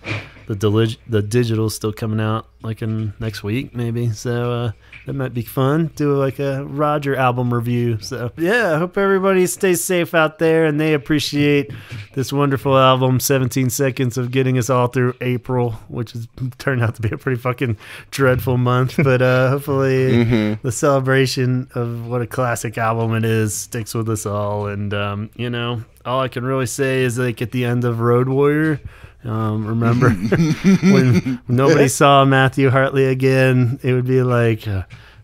the delig- the digital's still coming out like in next week maybe. So uh, that might be fun. Do like a Roger album review. So yeah, I hope everybody stays safe out there and they appreciate this wonderful album, 17 seconds of getting us all through April, which has turned out to be a pretty fucking dreadful month. But uh, hopefully the celebration of what a classic album it is sticks with us all. And um, you know, all I can really say is like at the end of Road Warrior. Um, remember when nobody saw Matthieu Hartley again? It would be like, uh,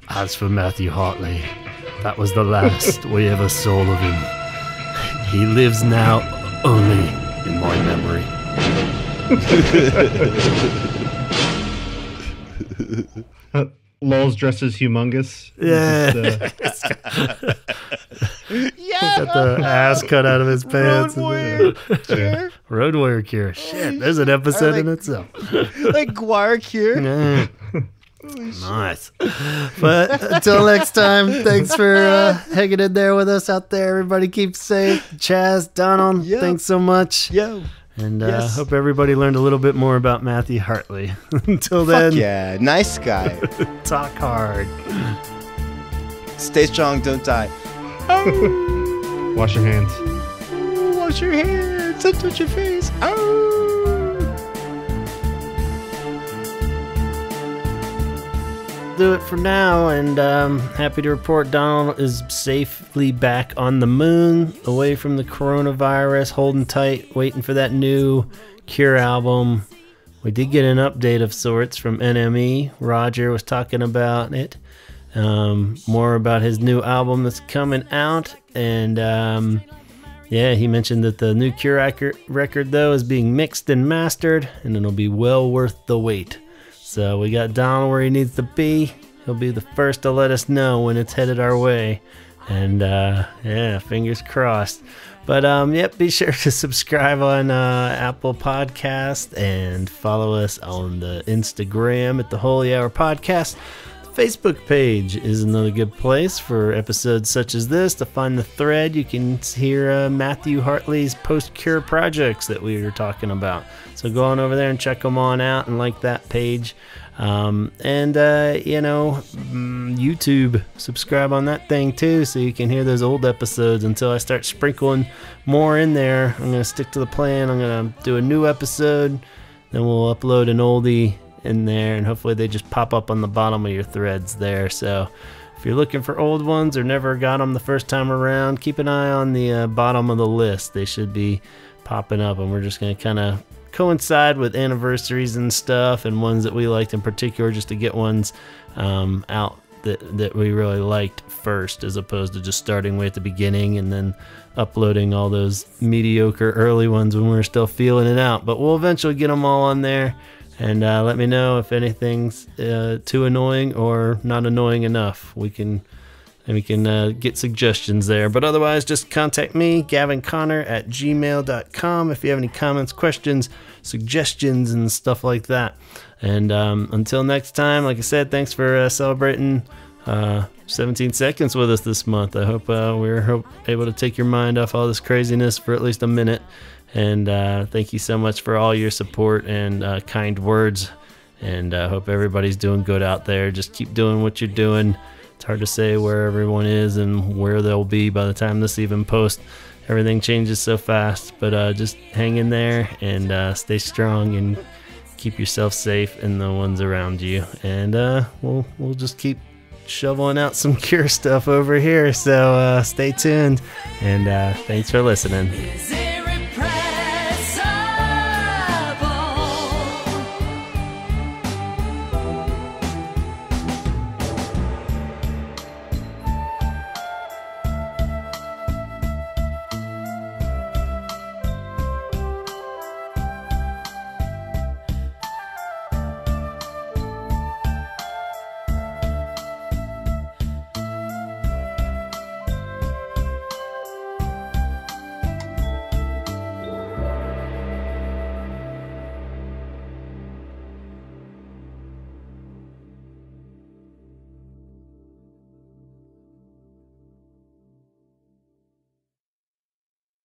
as for Matthieu Hartley, that was the last we ever saw of him. He lives now only in my memory. Lol's dress is humongous. Yeah. Just, uh, Got the ass cut out of his pants. Warrior yeah. Road Warrior Cure. Shit, there's an episode in like- itself. like Guar Cure. Yeah. nice. But until next time, thanks for uh, hanging in there with us out there. Everybody keep safe. Chaz, Donald, Yeah. thanks so much. Yo, And uh, Yes. hope everybody learned a little bit more about Matthieu Hartley. until fuck then, yeah, nice guy. talk hard. Stay strong, don't die. Wash your hands. Wash your hands, don't touch your face. Oh. do it for now, and um, happy to report Donald is safely back on the moon, away from the coronavirus, holding tight, waiting for that new Cure album. We did get an update of sorts from NME. Roger was talking about it, um, more about his new album that's coming out, and um, yeah, he mentioned that the new Cure record, though is being mixed and mastered, and it'll be well worth the wait. So we got Donald where he needs to be. He'll be the first to let us know when it's headed our way. And uh, yeah, fingers crossed. But um, yep, be sure to subscribe on uh, Apple Podcast and follow us on the Instagram at the Holy Hour Podcast. Facebook page is another good place for episodes such as this. To find the thread, you can hear uh, Matthieu Hartley's post cure projects that we were talking about. So go on over there and check them on out and like that page. Um, and, uh, you know, mm, YouTube, subscribe on that thing too so you can hear those old episodes until I start sprinkling more in there. I'm going to stick to the plan. I'm going to do a new episode, then we'll upload an oldie in there, and hopefully they just pop up on the bottom of your threads there. So if you're looking for old ones or never got them the first time around, keep an eye on the uh, bottom of the list. They should be popping up, and we're just going to kind of coincide with anniversaries and stuff, and ones that we liked in particular, just to get ones um, out that that we really liked first, as opposed to just starting way at the beginning and then uploading all those mediocre early ones when we're still feeling it out. But we'll eventually get them all on there. And uh, let me know if anything's uh, too annoying or not annoying enough. We can and we can uh, get suggestions there. But otherwise, just contact me, Gavin Conner at gmail.com, if you have any comments, questions, suggestions, and stuff like that. And um, until next time, like I said, thanks for uh, celebrating uh, 17 seconds with us this month. I hope uh, we were able to take your mind off all this craziness for at least a minute. And uh, thank you so much for all your support and uh, kind words. And I hope everybody's doing good out there. Just keep doing what you're doing. It's hard to say where everyone is and where they'll be by the time this even posts. Everything changes so fast, but uh, just hang in there and uh, stay strong and keep yourself safe and the ones around you. And uh, we'll we'll just keep shoveling out some cure stuff over here. So uh, stay tuned and uh, thanks for listening.